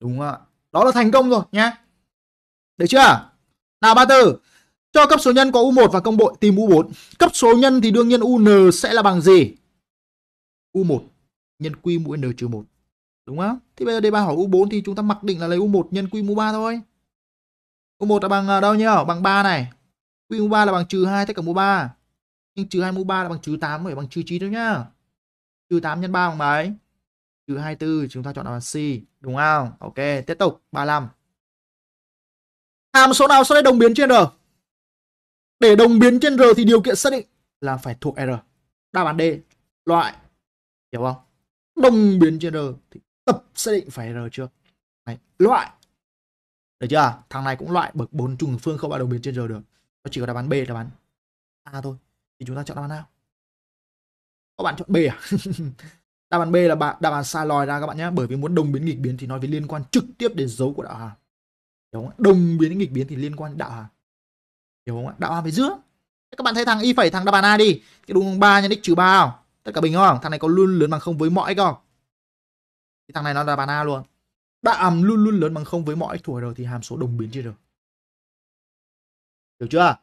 Đúng không ạ? Đó là thành công rồi nhé được chưa? Nào ba tư. Cho cấp số nhân có u1 và công bội tìm u4 cấp số nhân thì đương nhiên un sẽ là bằng gì? U1 nhân quy mũ n trừ 1 đúng không? Thì bây giờ đề bài hỏi u4 thì chúng ta mặc định là lấy u1 nhân quy mũ 3 thôi. U1 là bằng à, đâu nhỉ bằng 3 này. Quy mũ 3 là bằng trừ 2 tất cả mũ 3 nhưng trừ 2 mũ 3 là bằng trừ 8 phải bằng trừ 9 thôi nhá. Trừ 8 nhân 3 bằng mấy? Trừ 24 chúng ta chọn là C, đúng không? Ok, tiếp tục 35. Hàm à, số nào sau đây đồng biến trên R? Để đồng biến trên R thì điều kiện xác định là phải thuộc R. Đáp án D, loại. Hiểu không? Đồng biến trên R thì tập xác định phải R chưa? Đấy, loại. Được chưa? Thằng này cũng loại bậc 4 trùng phương không bao đồng biến trên R được. nó chỉ có đáp án B đáp án A thôi thì chúng ta chọn đáp án nào? Các bạn chọn B à? [laughs] Đáp án B là bạn, đáp án sai lòi ra các bạn nhé. Bởi vì muốn đồng biến nghịch biến thì nói về liên quan trực tiếp đến dấu của đạo hàm. Đúng không đồng biến nghịch biến thì liên quan đến đạo hàm. Hiểu không đạo hàm về giữa. Các bạn thấy thằng y phẩy thằng đáp án A đi. Cái đúng ba nhân x trừ ba không? Tất cả bình không? Thằng này có luôn lớn bằng không với mọi không? Thì thằng này nó là đáp án A luôn. Đạo hàm luôn luôn lớn bằng không với mọi x thuộc rồi thì hàm số đồng biến chia được. Hiểu chưa?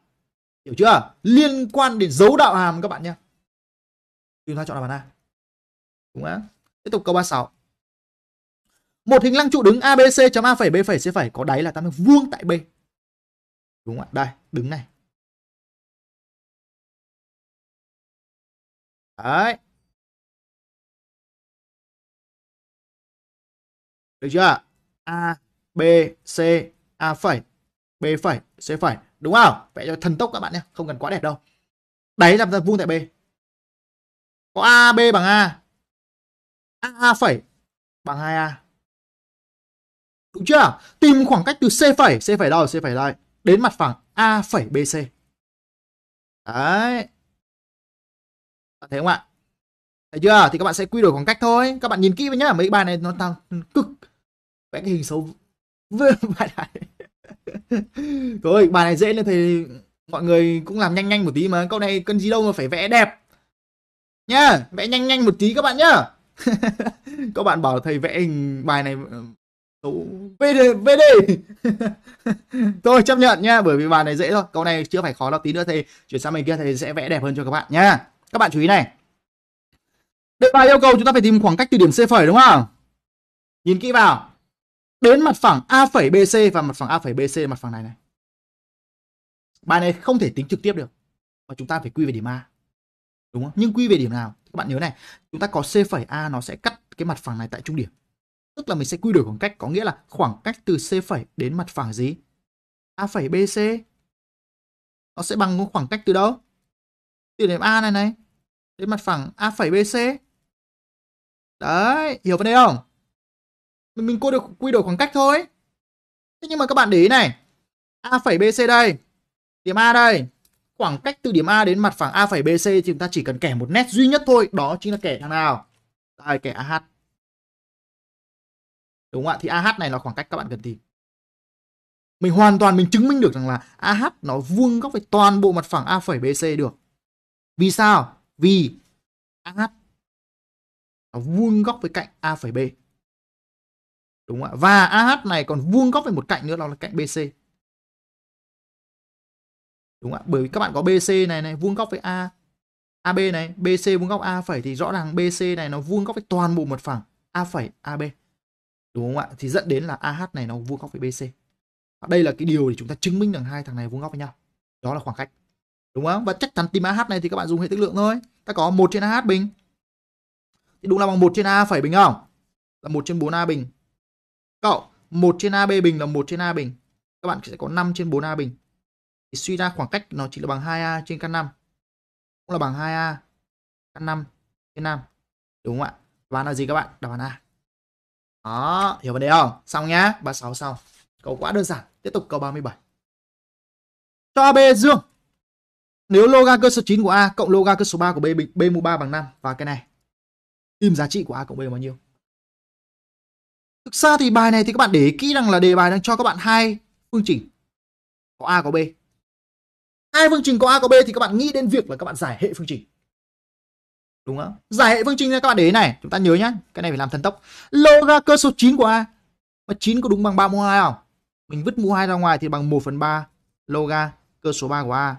Hiểu chưa? Liên quan đến dấu đạo hàm các bạn nhé. Chúng ta chọn đáp án A. Đúng không tiếp tục câu 36 một hình lăng trụ đứng ABC chấm A phẩy B phẩy C phẩy có đáy là tam giác vuông tại B. Đúng không ạ? Đây, đứng này. Đấy. Được chưa? A, B, C, A phẩy, B phẩy, C phẩy đúng không? Vẽ cho thần tốc các bạn nhé, không cần quá đẹp đâu. Đấy, làm ra vuông tại B. Có A, B bằng A. A phẩy bằng 2A đúng chưa? Tìm khoảng cách từ C phẩy C phẩy đâu C phẩy đây đến mặt phẳng A phẩy BC đấy. Thấy không ạ? Thấy chưa? Thì các bạn sẽ quy đổi khoảng cách thôi. Các bạn nhìn kỹ với nhá, mấy bài này nó tăng cực. Vẽ cái hình xấu. [laughs] Bài này [laughs] thôi, bài này dễ nên thì mọi người cũng làm nhanh nhanh một tí mà. Câu này cần gì đâu mà phải vẽ đẹp. Nhá, vẽ nhanh nhanh một tí các bạn nhá. [laughs] Các bạn bảo thầy vẽ hình bài này ờ, xấu. VD VD. [laughs] Tôi chấp nhận nha bởi vì bài này dễ thôi. Câu này chưa phải khó đâu, tí nữa thầy chuyển sang bên kia thầy sẽ vẽ đẹp hơn cho các bạn nhá. Các bạn chú ý này. Đề bài yêu cầu chúng ta phải tìm khoảng cách từ điểm C phẩy, đúng không? Nhìn kỹ vào đến mặt phẳng A phẩy BC và mặt phẳng A phẩy BC mặt phẳng này này. Bài này không thể tính trực tiếp được. Và chúng ta phải quy về điểm A. Đúng không? Nhưng quy về điểm nào? Các bạn nhớ này, chúng ta có C phẩy A nó sẽ cắt cái mặt phẳng này tại trung điểm. Tức là mình sẽ quy đổi khoảng cách, có nghĩa là khoảng cách từ C phẩy đến mặt phẳng gì? A phẩy BC nó sẽ bằng khoảng cách từ đâu? Từ điểm A này này, đến mặt phẳng A phẩy BC đấy, hiểu vấn đề không? Mình mình cô được, quy đổi khoảng cách thôi. Thế nhưng mà các bạn để ý này. A phẩy BC đây. Điểm A đây. Khoảng cách từ điểm A đến mặt phẳng A phẩy BC thì chúng ta chỉ cần kẻ một nét duy nhất thôi. Đó chính là kẻ thằng nào? Đây kẻ AH đúng không ạ? Thì AH này là khoảng cách các bạn cần tìm. Mình hoàn toàn mình chứng minh được rằng là AH nó vuông góc với toàn bộ mặt phẳng A phẩy BC được. Vì sao? Vì AH nó vuông góc với cạnh A phẩy B đúng không ạ? Và AH này còn vuông góc với một cạnh nữa, đó là cạnh BC đúng không ạ? Bởi vì các bạn có BC này này, vuông góc với A. AB này BC vuông góc A phẩy thì rõ ràng BC này nó vuông góc với toàn bộ một phẳng. A phẩy AB đúng không ạ? Thì dẫn đến là AH này nó vuông góc với BC và đây là cái điều để chúng ta chứng minh rằng hai thằng này vuông góc với nhau. Đó là khoảng cách. Đúng không? Và chắc chắn tìm AH này thì các bạn dùng hệ tích lượng thôi. Ta có một trên AH bình. Thì đúng là bằng một trên A phẩy bình không? Là một trên 4 A bình cộng 1 trên AB bình là 1 trên A bình. Các bạn sẽ có 5 trên 4 A bình. Thì suy ra khoảng cách nó chỉ là bằng 2A trên căn 5 cũng là bằng 2A căn 5 trên 5 đúng không ạ? Đáp án là gì các bạn? Đáp án A. Đó, hiểu vấn đề không? Xong nhá 36 xong. Câu quá đơn giản. Tiếp tục câu 37 cho AB dương. Nếu loga cơ số 9 của A cộng loga cơ số 3 của B bình B mũ 3 bằng 5 và cái này, tìm giá trị của A cộng B bao nhiêu? Thực ra thì bài này thì các bạn để ý kỹ rằng là đề bài đang cho các bạn hai phương trình. Có A, có B. Hai phương trình có A, có B thì các bạn nghĩ đến việc là các bạn giải hệ phương trình. Đúng không? Giải hệ phương trình các bạn để ý này, chúng ta nhớ nhá, cái này phải làm thần tốc. Loga cơ số 9 của A. Mà 9 có đúng bằng 3 mũ 2 không? Mình vứt mũ 2 ra ngoài thì bằng 1 phần 3 loga cơ số 3 của A.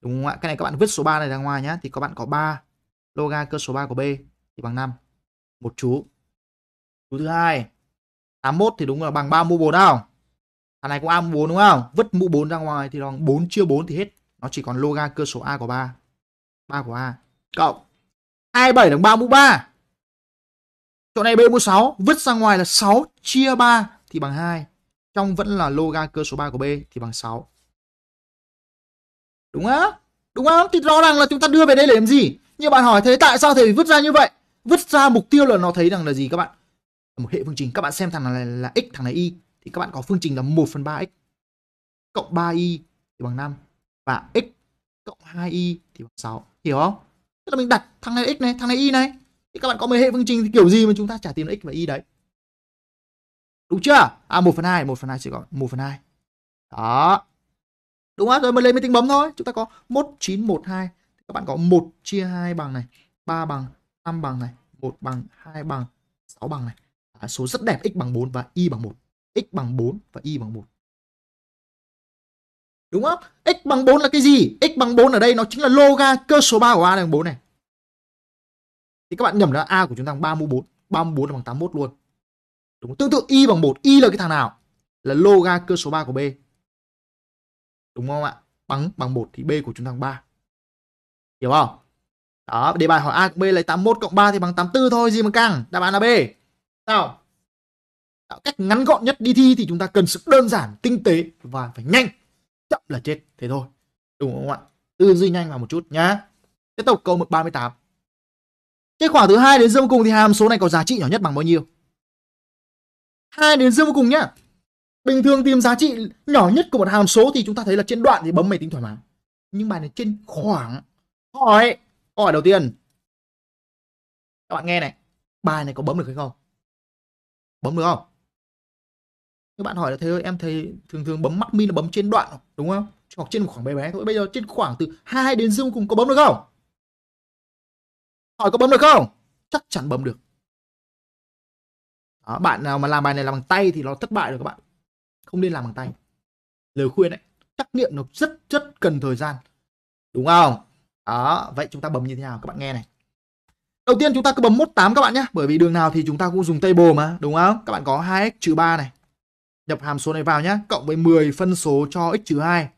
Đúng không ạ? Cái này các bạn vứt số 3 này ra ngoài nhá, thì các bạn có 3 loga cơ số 3 của B thì bằng 5 một chú chú thứ hai. 81 thì đúng là bằng 3 mũ 4 không thằng này cũng A mũ 4 đúng không? Vứt mũ 4 ra ngoài thì bằng 4 chia 4 thì hết. Nó chỉ còn loga cơ số A của 3 3 của A. Cộng. 27 bằng 3 mũ 3 chỗ này B mũ 6 vứt ra ngoài là 6 chia 3 thì bằng 2 trong vẫn là loga cơ số 3 của B thì bằng 6 đúng á? đúng không? Thì rõ ràng là chúng ta đưa về đây để làm gì? Như bạn hỏi thế tại sao thầy vứt ra như vậy? Vứt ra mục tiêu là nó thấy rằng là gì các bạn? Một hệ phương trình các bạn xem thằng này là, x thằng này y thì các bạn có phương trình là 1 phần 3x cộng 3y thì bằng 5 và x cộng 2y thì bằng 6. Hiểu không? Tức là mình đặt thằng này x này, thằng này y này. Thì các bạn có mấy hệ phương trình thì kiểu gì mà chúng ta trả tìm được x và y đấy. Đúng chưa? À 1 phần 2, 1 phần 2 sẽ có 1 phần 2. Đó. Đúng không? Rồi mình lên máy tính bấm thôi. Chúng ta có 1912 Các bạn có 1 chia 2 bằng này, 3 bằng, 5 bằng này, 1 bằng, 2 bằng, 6 bằng này. À, số rất đẹp x bằng 4 và y bằng 1. x bằng 4 và y bằng 1. Đúng không? x bằng 4 là cái gì? x bằng 4 ở đây nó chính là loga cơ số 3 của a bằng 4 này. Thì các bạn nhầm là a của chúng ta bằng 3 mũ 4, 3 mũ 4 là bằng 81 luôn. Đúng không? Tương tự y bằng 1. Y là cái thằng nào? Là loga cơ số 3 của b. Đúng không ạ? Bằng bằng 1 thì b của chúng ta bằng 3. Hiểu không? Đó, đề bài hỏi a cộng b lấy 81 cộng 3 thì bằng 84 thôi, gì mà căng. Đáp án là b. Sao? Cách ngắn gọn nhất đi thi thì chúng ta cần sự đơn giản, tinh tế và phải nhanh. Chậm là chết thế thôi. Đúng không ạ? Tư duy nhanh vào một chút nhá. Tiếp tục câu 38 Kết khoảng thứ hai đến dương vô cùng thì hàm số này có giá trị nhỏ nhất bằng bao nhiêu? Hai đến dương vô cùng nhá. Bình thường tìm giá trị nhỏ nhất của một hàm số thì chúng ta thấy là trên đoạn thì bấm máy tính thoải mái. Nhưng bài này trên khoảng. Hỏi hỏi đầu tiên. Các bạn nghe này. Bài này có bấm được hay không? Bấm được không? Các bạn hỏi là thế ơi em thấy thường thường bấm mắc min là bấm trên đoạn đúng không? Hoặc trên một khoảng bé bé thôi. Bây giờ trên khoảng từ 2 đến dương cùng có bấm được không? Hỏi có bấm được không? Chắc chắn bấm được. Đó, bạn nào mà làm bài này làm bằng tay thì nó thất bại rồi các bạn. Không nên làm bằng tay. Lời khuyên đấy trắc nghiệm nó rất rất cần thời gian. Đúng không? Đó vậy chúng ta bấm như thế nào? Các bạn nghe này đầu tiên chúng ta cứ bấm mốt 8 các bạn nhé bởi vì đường nào thì chúng ta cũng dùng table mà đúng không? Các bạn có 2x trừ 3 này. Nhập hàm số này vào nhé cộng với 10 phân số cho x trừ 2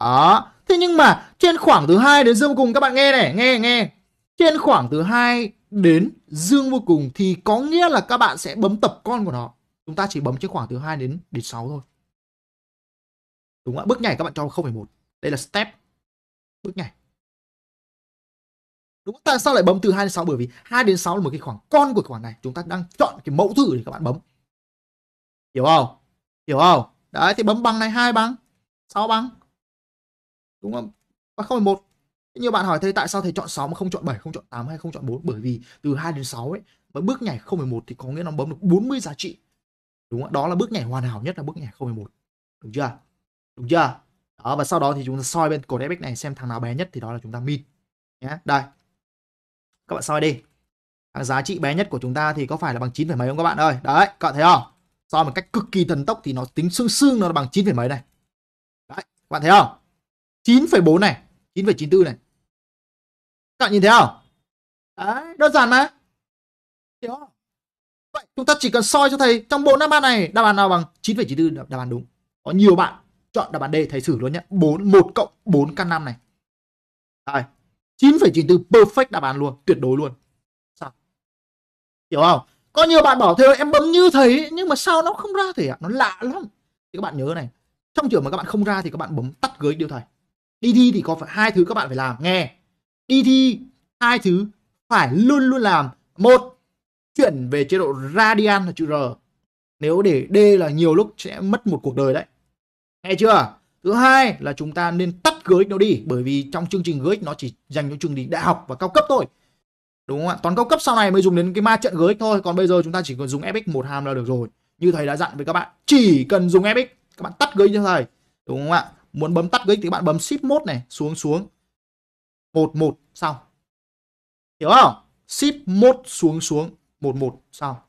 đó. Thế nhưng mà trên khoảng từ 2 đến dương vô cùng các bạn nghe này nghe nghe. Trên khoảng từ 2 đến dương vô cùng thì có nghĩa là các bạn sẽ bấm tập con của nó. Chúng ta chỉ bấm trên khoảng từ 2 đến đến 6 thôi. Đúng ạ? Bước nhảy các bạn cho 0,1 đây là step. Bước nhảy đúng tại sao lại bấm từ 2 đến 6 bởi vì 2 đến 6 là một cái khoảng con của khoảng này chúng ta đang chọn cái mẫu thử để các bạn bấm hiểu không hiểu không đấy thì bấm bằng này hai bằng 6 bằng đúng không và không một nhiều bạn hỏi thầy tại sao thầy chọn 6 mà không chọn 7, không chọn 8 hay không chọn 4 bởi vì từ 2 đến 6 ấy với bước nhảy 011 thì có nghĩa nó bấm được 40 giá trị. Đúng không? Đó là bước nhảy hoàn hảo nhất là bước nhảy 011. Đúng chưa? Đúng chưa? Đó và sau đó thì chúng ta soi bên cột FX này xem thằng nào bé nhất thì đó là chúng ta min. Nhé. Đây. Các bạn soi đi. Thằng giá trị bé nhất của chúng ta thì có phải là bằng 9 mấy không các bạn ơi? Đấy, các bạn thấy không? soi một cách cực kỳ thần tốc thì nó tính xương xương nó là bằng 9, mấy này. Đấy, các bạn thấy không? 9,4 này, 9,94 này. Các bạn nhìn thấy không? Đấy, đơn giản mà. Hiểu không? Vậy chúng ta chỉ cần soi cho thầy trong bộ đáp án này đáp án nào bằng 9,94 đáp án đúng. Có nhiều bạn chọn đáp án D thầy xử luôn nhé. 4 1 cộng 4 căn 5 này. Đây. 9,94 perfect đáp án luôn, tuyệt đối luôn. Sao? Hiểu không? có nhiều bạn bảo thế em bấm như thế nhưng mà sao nó không ra thầy ạ? Nó lạ lắm. Thì các bạn nhớ này trong trường mà các bạn không ra thì các bạn bấm tắt gửi điều thầy đi thi thì có phải hai thứ các bạn phải làm nghe. Đi thi hai thứ phải luôn luôn làm. Một chuyển về chế độ radian là chữ r. Nếu để d là nhiều lúc sẽ mất một cuộc đời đấy. Nghe chưa? Thứ hai là chúng ta nên tắt GX nó đi, bởi vì trong chương trình GX nó chỉ dành cho chương trình đại học và cao cấp thôi. Đúng không ạ? Toán cao cấp sau này mới dùng đến cái ma trận GX thôi, còn bây giờ chúng ta chỉ cần dùng FX một hàm là được rồi. Như thầy đã dặn với các bạn, chỉ cần dùng FX các bạn tắt GX cho thầy. Đúng không ạ? Muốn bấm tắt GX thì các bạn bấm shift mode này, xuống xuống. Một một sau hiểu không? Shift mode, xuống xuống. Một một sau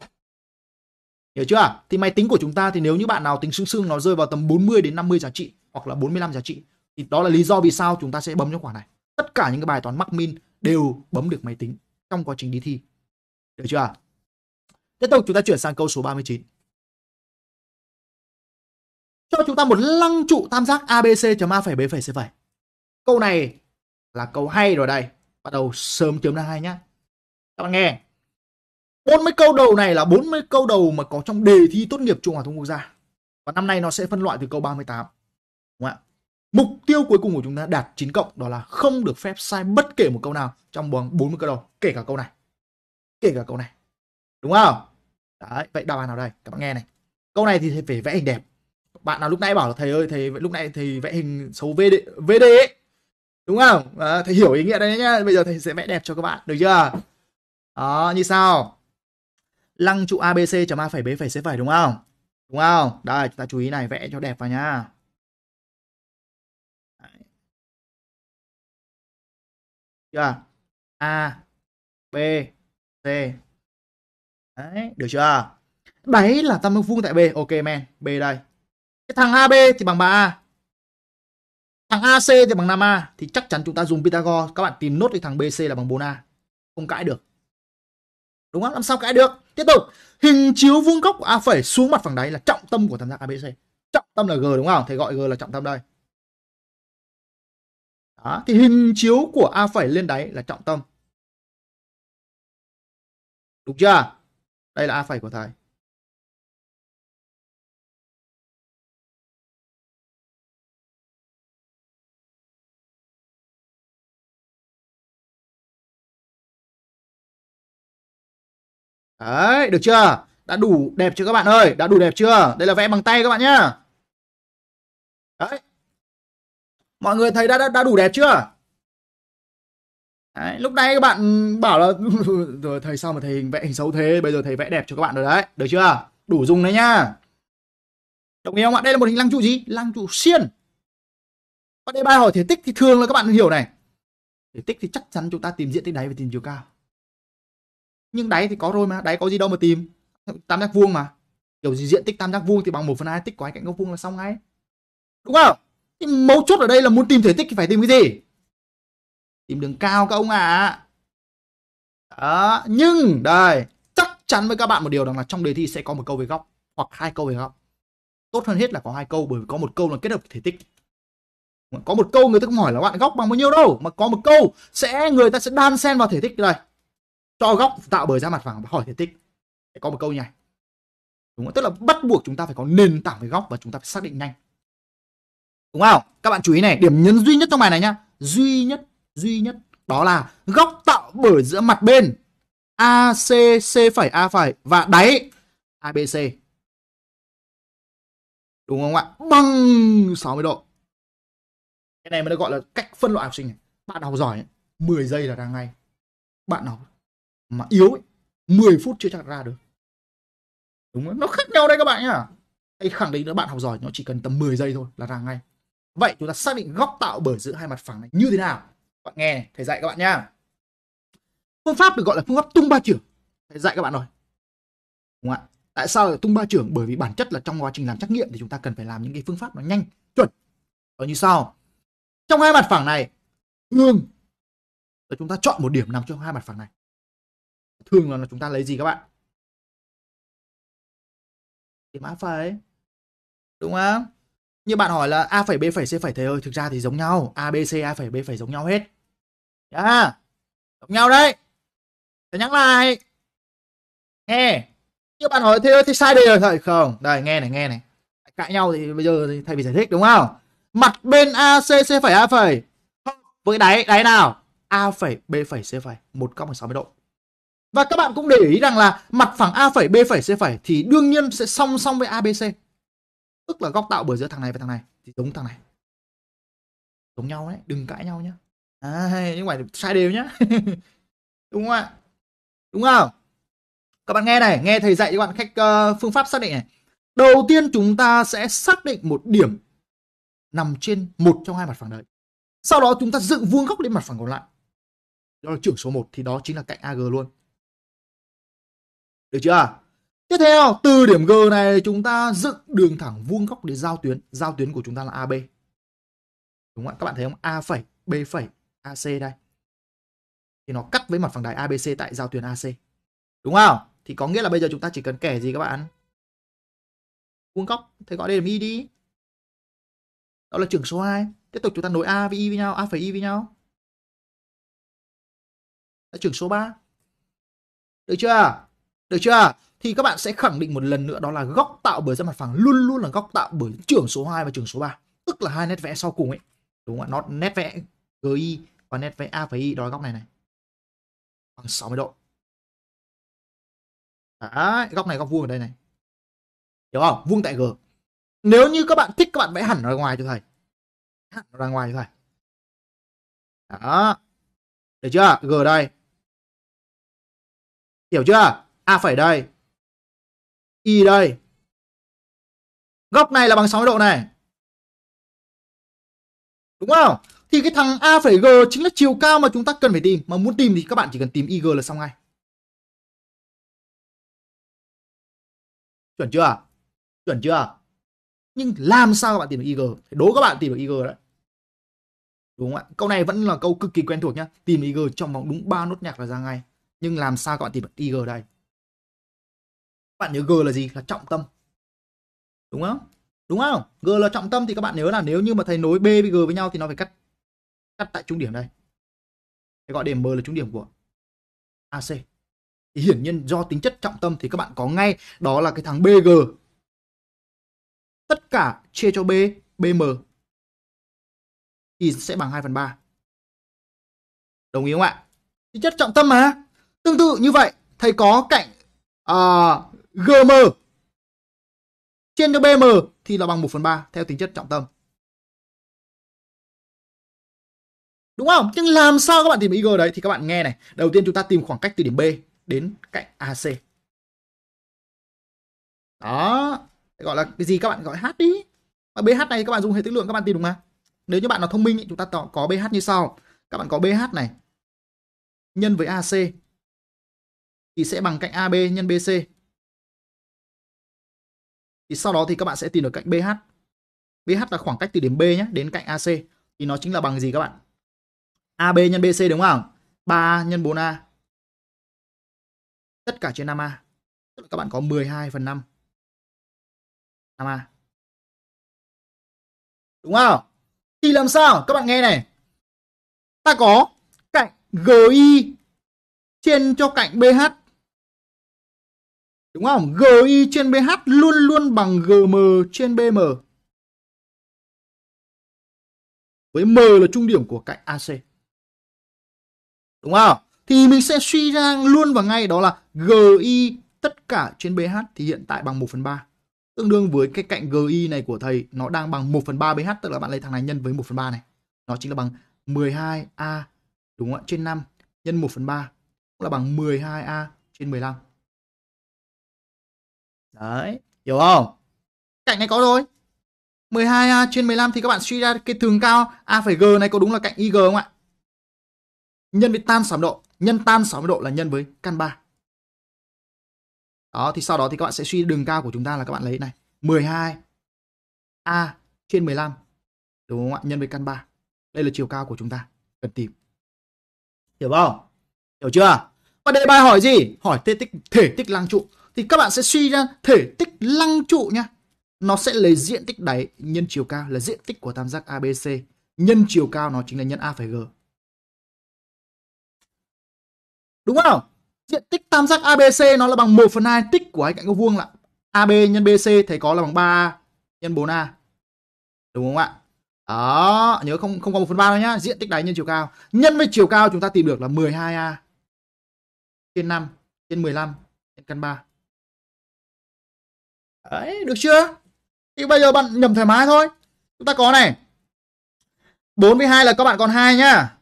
hiểu chưa thì máy tính của chúng ta thì nếu như bạn nào tính xương xương nó rơi vào tầm 40 đến 50 giá trị hoặc là 45 giá trị, thì đó là lý do vì sao chúng ta sẽ bấm cho khoản này tất cả những cái bài toán mắc min đều bấm được máy tính trong quá trình đi thi. Được chưa? Tiếp tục, chúng ta chuyển sang câu số 39. Cho chúng ta một lăng trụ tam giác ABC chấm A phẩy B phẩy C phẩy. Câu này là câu hay rồi đây. Bắt đầu sớm chấm ra hai nhá. Các bạn nghe. 40 câu đầu này là 40 câu đầu mà có trong đề thi tốt nghiệp Trung học thông quốc gia. Và năm nay nó sẽ phân loại từ câu 38. Đúng không ạ? Mục tiêu cuối cùng của chúng ta đạt 9 cộng đó là không được phép sai bất kể một câu nào trong vòng 40 câu đầu, kể cả câu này. Kể cả câu này. Đúng không? Đấy, vậy đáp án nào đây? Các bạn nghe này. Câu này thì phải vẽ hình đẹp. bạn nào lúc nãy bảo là thầy ơi thầy lúc nãy thầy vẽ hình xấu VD VD ấy đúng không à, thầy hiểu ý nghĩa đấy nhá bây giờ thầy sẽ vẽ đẹp cho các bạn được chưa đó như sau lăng trụ ABC chấm A phẩy B phẩy C phẩy đúng không đúng không đây chúng ta chú ý này vẽ cho đẹp vào nhá chưa à? A, B, C. Đấy, được chưa? Đấy là tam vuông tại B. Ok, men, B đây. Cái thằng AB thì bằng 3A thằng AC thì bằng 5A thì chắc chắn chúng ta dùng Pythagore. Các bạn tìm nốt cái thằng BC là bằng 4A không cãi được. Đúng không? Làm sao cãi được? Tiếp tục. Hình chiếu vuông góc của A phẩy xuống mặt phẳng đáy là trọng tâm của tam giác ABC trọng tâm là G, đúng không? Thầy gọi G là trọng tâm đây đó thì hình chiếu của A phẩy lên đáy là trọng tâm đúng chưa đây là A phẩy của thầy Đấy, được chưa? Đã đủ đẹp chưa các bạn ơi? Đã đủ đẹp chưa? Đây là vẽ bằng tay các bạn nhá. Đấy. Mọi người thấy đã, đã, đã đủ đẹp chưa? Đấy, lúc này các bạn bảo là [laughs] rồi thầy sao mà thầy vẽ hình xấu thế? Bây giờ thầy vẽ đẹp cho các bạn rồi đấy. Được chưa? Đủ dùng đấy nhá. Đồng ý không ạ? Đây là một hình lăng trụ gì? Lăng trụ xiên. Còn đây bài hỏi thể tích thì thường là các bạn hiểu này. Thể tích thì chắc chắn chúng ta tìm diện tích đáy và tìm chiều cao. Nhưng đáy thì có rồi mà đáy có gì đâu mà tìm. Tam giác vuông mà. Kiểu gì diện tích tam giác vuông thì bằng 1 phần hai tích của hai cạnh góc vuông là xong ngay. Đúng không? Thì mấu chốt ở đây là muốn tìm thể tích thì phải tìm cái gì? Tìm đường cao các ông ạ. À. đó, nhưng, đây, chắc chắn với các bạn một điều rằng là trong đề thi sẽ có một câu về góc, hoặc hai câu về góc. Tốt hơn hết là có hai câu, bởi vì có một câu là kết hợp thể tích. Có một câu người ta không hỏi là, bạn góc bằng bao nhiêu đâu? Mà có một câu sẽ, người ta sẽ đan xen vào thể tích đây. Cho góc tạo bởi ra mặt phẳng và hỏi thể tích. Sẽ có một câu như này. Đúng không? tức là bắt buộc chúng ta phải có nền tảng về góc và chúng ta phải xác định nhanh đúng không? Các bạn chú ý này điểm nhấn duy nhất trong bài này nhá. Duy nhất duy nhất đó là góc tạo bởi giữa mặt bên. AC C phẩy A phẩy và đáy ABC đúng không ạ? Bằng 60 độ. Cái này mới được gọi là cách phân loại học sinh này. Bạn học giỏi 10 giây là ra ngay. Bạn học mà yếu ấy, 10 phút chưa chắc ra được. Đúng không? nó khác nhau đây các bạn nhá. Hãy khẳng định nữa bạn học giỏi nó chỉ cần tầm 10 giây thôi là ra ngay vậy chúng ta xác định góc tạo bởi giữa hai mặt phẳng này như thế nào? Bạn nghe thầy dạy các bạn nha. phương pháp được gọi là phương pháp tung ba trưởng. Thầy dạy các bạn rồi. Đúng không ạ? Tại sao là tung ba trưởng? Bởi vì bản chất là trong quá trình làm trắc nghiệm thì chúng ta cần phải làm những cái phương pháp nó nhanh, chuẩn. Và như sau. Trong hai mặt phẳng này, thường. Là chúng ta chọn một điểm nằm trong hai mặt phẳng này. Thường là chúng ta lấy gì các bạn? Điểm a ấy. đúng không? Như bạn hỏi là a phẩy b phẩy c phẩy thầy ơi, thực ra thì giống nhau. A, b, c, a phẩy b phẩy giống nhau hết. Yeah. giống nhau đấy. Thầy nhắc lại. Nghe. Như bạn hỏi thầy ơi, thì sai đây rồi thầy. Không. Đây, nghe này nghe này. Cãi nhau thì bây giờ thì thầy phải giải thích, đúng không? Mặt bên a, c c phẩy, a phẩy. Với đáy đáy nào? A phẩy, b phẩy, c phẩy. Một góc bằng 60 độ. Và các bạn cũng để ý rằng là mặt phẳng A phẩy, B phẩy, C phẩy thì đương nhiên sẽ song song với ABC. Tức là góc tạo bởi giữa thằng này và thằng này thì giống thằng này. Giống nhau đấy, đừng cãi nhau nhá. À, nhưng mà sai đều nhá. [laughs] Đúng không ạ? Đúng không? Các bạn nghe này, nghe thầy dạy cho bạn cách uh, phương pháp xác định này. Đầu tiên chúng ta sẽ xác định một điểm nằm trên một trong hai mặt phẳng đấy. Sau đó chúng ta dựng vuông góc lên mặt phẳng còn lại. Đó là trưởng số 1 thì đó chính là cạnh AG luôn. Được chưa? Tiếp theo, từ điểm G này chúng ta dựng đường thẳng vuông góc để giao tuyến. Giao tuyến của chúng ta là AB. Đúng không ạ? Các bạn thấy không? A phẩy, B phẩy, AC đây. Thì nó cắt với mặt phẳng đáy ABC tại giao tuyến AC. Đúng không? Thì có nghĩa là bây giờ chúng ta chỉ cần kẻ gì các bạn? Vuông góc. Thầy gọi đây là Y đi. Đó là trường số 2. Tiếp tục chúng ta nối A với Y với nhau. A phẩy Y với nhau. Là trường số 3. Được chưa? Được chưa? Thì các bạn sẽ khẳng định một lần nữa đó là góc tạo bởi ra mặt phẳng luôn luôn là góc tạo bởi trưởng số 2 và trưởng số 3. Tức là hai nét vẽ sau cùng ấy. Đúng không ạ? Nó nét vẽ GI và nét vẽ A và Y đó là góc này này. Bằng 60 độ. Đấy, góc này góc vuông ở đây này. Hiểu không? Vuông tại G. nếu như các bạn thích các bạn vẽ hẳn ra ngoài cho thầy hẳn ra ngoài cho thầy đó được chưa g đây hiểu chưa a phải đây. Y đây. Góc này là bằng 60 độ này. Đúng không? Thì cái thằng a phẩy g chính là chiều cao mà chúng ta cần phải tìm. Mà muốn tìm thì các bạn chỉ cần tìm ig là xong ngay. Chuẩn chưa? Chuẩn chưa? Nhưng làm sao các bạn tìm được ig đố các bạn tìm được ig đấy. Đúng không ạ? Câu này vẫn là câu cực kỳ quen thuộc nhá. Tìm ig trong vòng đúng ba nốt nhạc là ra ngay. Nhưng làm sao các bạn tìm được ig đây? Bạn nhớ g là gì? Là trọng tâm. Đúng không? Đúng không? G là trọng tâm thì các bạn nhớ là nếu như mà thầy nối b với g với nhau thì nó phải cắt cắt tại trung điểm đây. Thầy gọi điểm m là trung điểm của ac thì hiển nhiên do tính chất trọng tâm thì các bạn có ngay đó là cái thằng bg tất cả chia cho b bm thì sẽ bằng 2 phần 3 đồng ý không ạ? Tính chất trọng tâm mà. Tương tự như vậy thầy có cạnh uh, gm trên cho bm thì là bằng 1 phần 3 theo tính chất trọng tâm. Đúng không? Nhưng làm sao các bạn tìm ig đấy thì các bạn nghe này. Đầu tiên chúng ta tìm khoảng cách từ điểm b đến cạnh ac đó. Gọi là cái gì các bạn gọi h đi. Và bh này các bạn dùng hệ tứ lượng các bạn tìm đúng mà. Nếu như bạn nào thông minh chúng ta có bh như sau. Các bạn có bh này nhân với ac thì sẽ bằng cạnh ab nhân bc thì sau đó thì các bạn sẽ tìm được cạnh BH. BH là khoảng cách từ điểm B nhé đến cạnh AC thì nó chính là bằng gì các bạn? AB nhân BC đúng không? 3 nhân 4A. Tất cả trên 5A. Tức là các bạn có 12 phần 5. 5A. Đúng không? Thì làm sao? Các bạn nghe này. Ta có cạnh GI trên cho cạnh BH Đúng không? GI trên BH luôn luôn bằng GM trên BM. Với M là trung điểm của cạnh AC. Đúng không? Thì mình sẽ suy ra luôn và ngay đó là GI tất cả trên BH thì hiện tại bằng 1 phần 3. Tương đương với cái cạnh GI này của thầy, nó đang bằng 1 phần 3 BH. Tức là bạn lấy thằng này nhân với 1 phần 3 này. Nó chính là bằng 12A đúng không ạ? Trên 5 nhân 1 phần 3 là bằng 12A trên 15. Đấy, hiểu không? Cạnh này có rồi. 12A trên 15 thì các bạn suy ra cái thường cao A phải G này có đúng là cạnh IG không ạ? Nhân với tan 60 độ. Nhân tan 60 độ là nhân với căn 3. Đó, thì sau đó thì các bạn sẽ suy đường cao của chúng ta là các bạn lấy này. 12 A trên 15. Đúng không ạ? Nhân với căn 3. Đây là chiều cao của chúng ta. Cần tìm. Hiểu không? Hiểu chưa? Và đề bài hỏi gì? Hỏi thể tích, thể tích lăng trụ thì các bạn sẽ suy ra thể tích lăng trụ nha. Nó sẽ lấy diện tích đáy nhân chiều cao là diện tích của tam giác ABC nhân chiều cao nó chính là nhân A phải G. Đúng không? Diện tích tam giác ABC nó là bằng 1 phần 2 tích của hai cạnh góc vuông là AB nhân BC thầy có là bằng 3 nhân 4A. Đúng không ạ? Đó, nhớ không không có 1 phần 3 đâu nhá. Diện tích đáy nhân chiều cao. Nhân với chiều cao chúng ta tìm được là 12A trên 5 trên 15 trên căn 3. Đấy, được chưa? Thì bây giờ bạn nhầm thoải mái thôi. Chúng ta có này. 4 với 2 là các bạn còn 2 nhá.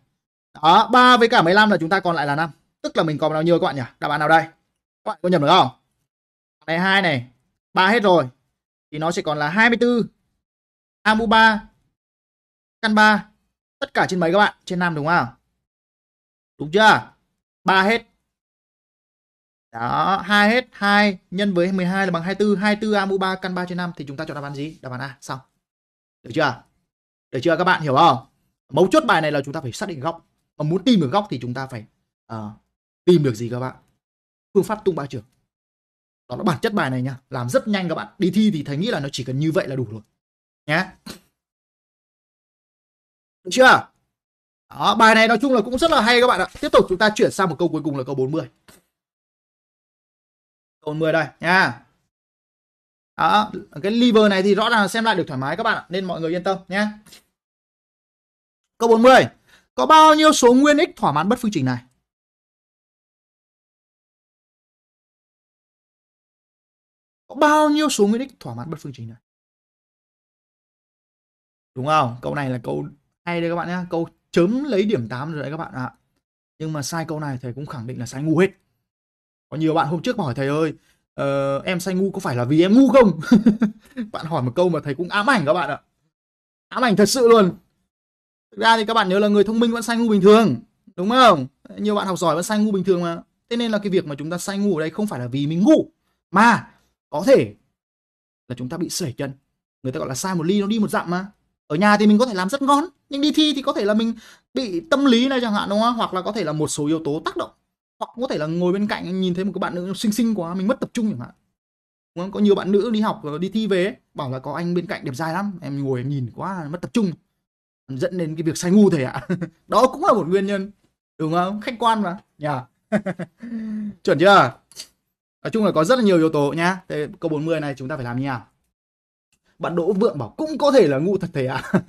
Đó, 3 với cả 15 là chúng ta còn lại là 5. Tức là mình còn bao nhiêu các bạn nhỉ? Đáp án nào đây? Các bạn có nhầm được không? Này 2 này, 3 hết rồi. Thì nó sẽ còn là 24 amu 3 căn 3 tất cả trên mấy các bạn? Trên 5 đúng không? Đúng chưa? 3 hết đó, 2 hết 2 nhân với 12 là bằng 24, 24 A mũ 3 căn 3 trên 5 thì chúng ta chọn đáp án gì? Đáp án A, xong. Được chưa? Được chưa các bạn hiểu không? Mấu chốt bài này là chúng ta phải xác định góc. Mà muốn tìm được góc thì chúng ta phải uh, tìm được gì các bạn? Phương pháp tung ba trường. Đó là bản chất bài này nha, làm rất nhanh các bạn. Đi thi thì thầy nghĩ là nó chỉ cần như vậy là đủ rồi. Nhá. Được chưa? Đó, bài này nói chung là cũng rất là hay các bạn ạ. Tiếp tục chúng ta chuyển sang một câu cuối cùng là câu 40 câu 10 đây, nha. Đó, cái liver này thì rõ ràng xem lại được thoải mái các bạn ạ, nên mọi người yên tâm nhé câu 40 có bao nhiêu số nguyên x thỏa mãn bất phương trình này? Có bao nhiêu số nguyên x thỏa mãn bất phương trình này? Đúng không? Câu này là câu hay đấy các bạn nhé câu chấm lấy điểm 8 rồi đấy các bạn ạ. Nhưng mà sai câu này thầy cũng khẳng định là sai ngu hết có nhiều bạn hôm trước hỏi thầy ơi uh, em sai ngu có phải là vì em ngu không? [laughs] Bạn hỏi một câu mà thầy cũng ám ảnh các bạn ạ. Ám ảnh thật sự luôn. Thực ra thì các bạn nhớ là người thông minh vẫn sai ngu bình thường đúng không? Nhiều bạn học giỏi vẫn sai ngu bình thường mà. Thế nên là cái việc mà chúng ta sai ngu ở đây không phải là vì mình ngu mà có thể là chúng ta bị sẩy chân. Người ta gọi là sai một ly nó đi một dặm mà. Ở nhà thì mình có thể làm rất ngon nhưng đi thi thì có thể là mình bị tâm lý này chẳng hạn đúng không? Hoặc là có thể là một số yếu tố tác động hoặc có thể là ngồi bên cạnh nhìn thấy một cái bạn nữ xinh xinh quá, mình mất tập trung chẳng hạn. Đúng không? có nhiều bạn nữ đi học đi thi về bảo là có anh bên cạnh đẹp trai lắm, em ngồi em nhìn quá, mất tập trung. Dẫn đến cái việc sai ngu thầy ạ. [laughs] Đó cũng là một nguyên nhân, đúng không? Khách quan mà. Nhờ. [laughs] Chuẩn chưa? Nói chung là có rất là nhiều yếu tố nhá. Thế câu 40 này chúng ta phải làm như nào? Bạn Đỗ Vượng bảo cũng có thể là ngu thật thầy ạ. [laughs]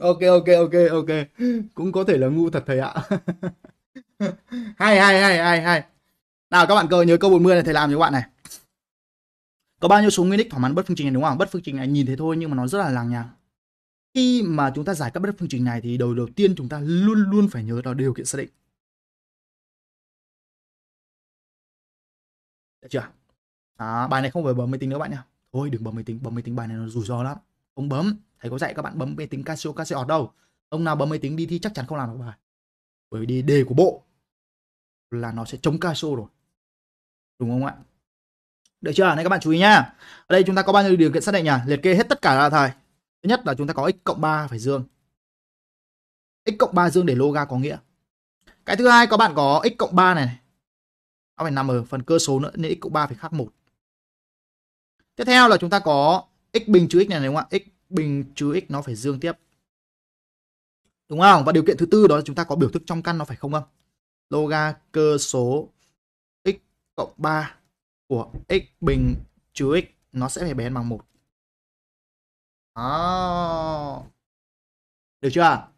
Ok ok ok ok. Cũng có thể là ngu thật thầy ạ hay hay hay hay hay. Nào các bạn cơ nhớ câu 40 này thầy làm cho các bạn này. Có bao nhiêu số nguyên ích thỏa mãn bất phương trình này đúng không? Bất phương trình này nhìn thấy thôi nhưng mà nó rất là lằng nhằng khi mà chúng ta giải các bất phương trình này thì đầu đầu tiên chúng ta luôn luôn phải nhớ đó điều kiện xác định. Được chưa? À, bài này không phải bấm máy tính nữa bạn nhá. Thôi đừng bấm máy tính. Bấm máy tính bài này nó rủi ro lắm. Không bấm thầy có dạy các bạn bấm máy tính Casio Casio đâu. Ông nào bấm máy tính đi thi chắc chắn không làm được bài. Bởi vì đề của bộ là nó sẽ chống Casio rồi. Đúng không ạ? Được chưa? Này các bạn chú ý nhá. Ở đây chúng ta có bao nhiêu điều kiện xác định nhỉ? Liệt kê hết tất cả ra thầy. Thứ nhất là chúng ta có x cộng 3 phải dương. x cộng 3 dương để loga có nghĩa. Cái thứ hai có bạn có x cộng 3 này nó phải nằm ở phần cơ số nữa, nên x cộng 3 phải khác một. Tiếp theo là chúng ta có x bình trừ x này, đúng không ạ? X bình trừ x nó phải dương tiếp. Đúng không? Và điều kiện thứ tư đó là chúng ta có biểu thức trong căn nó phải không âm loga cơ số x cộng 3 của x bình trừ x, nó sẽ phải bé bằng 1. đó. Được chưa?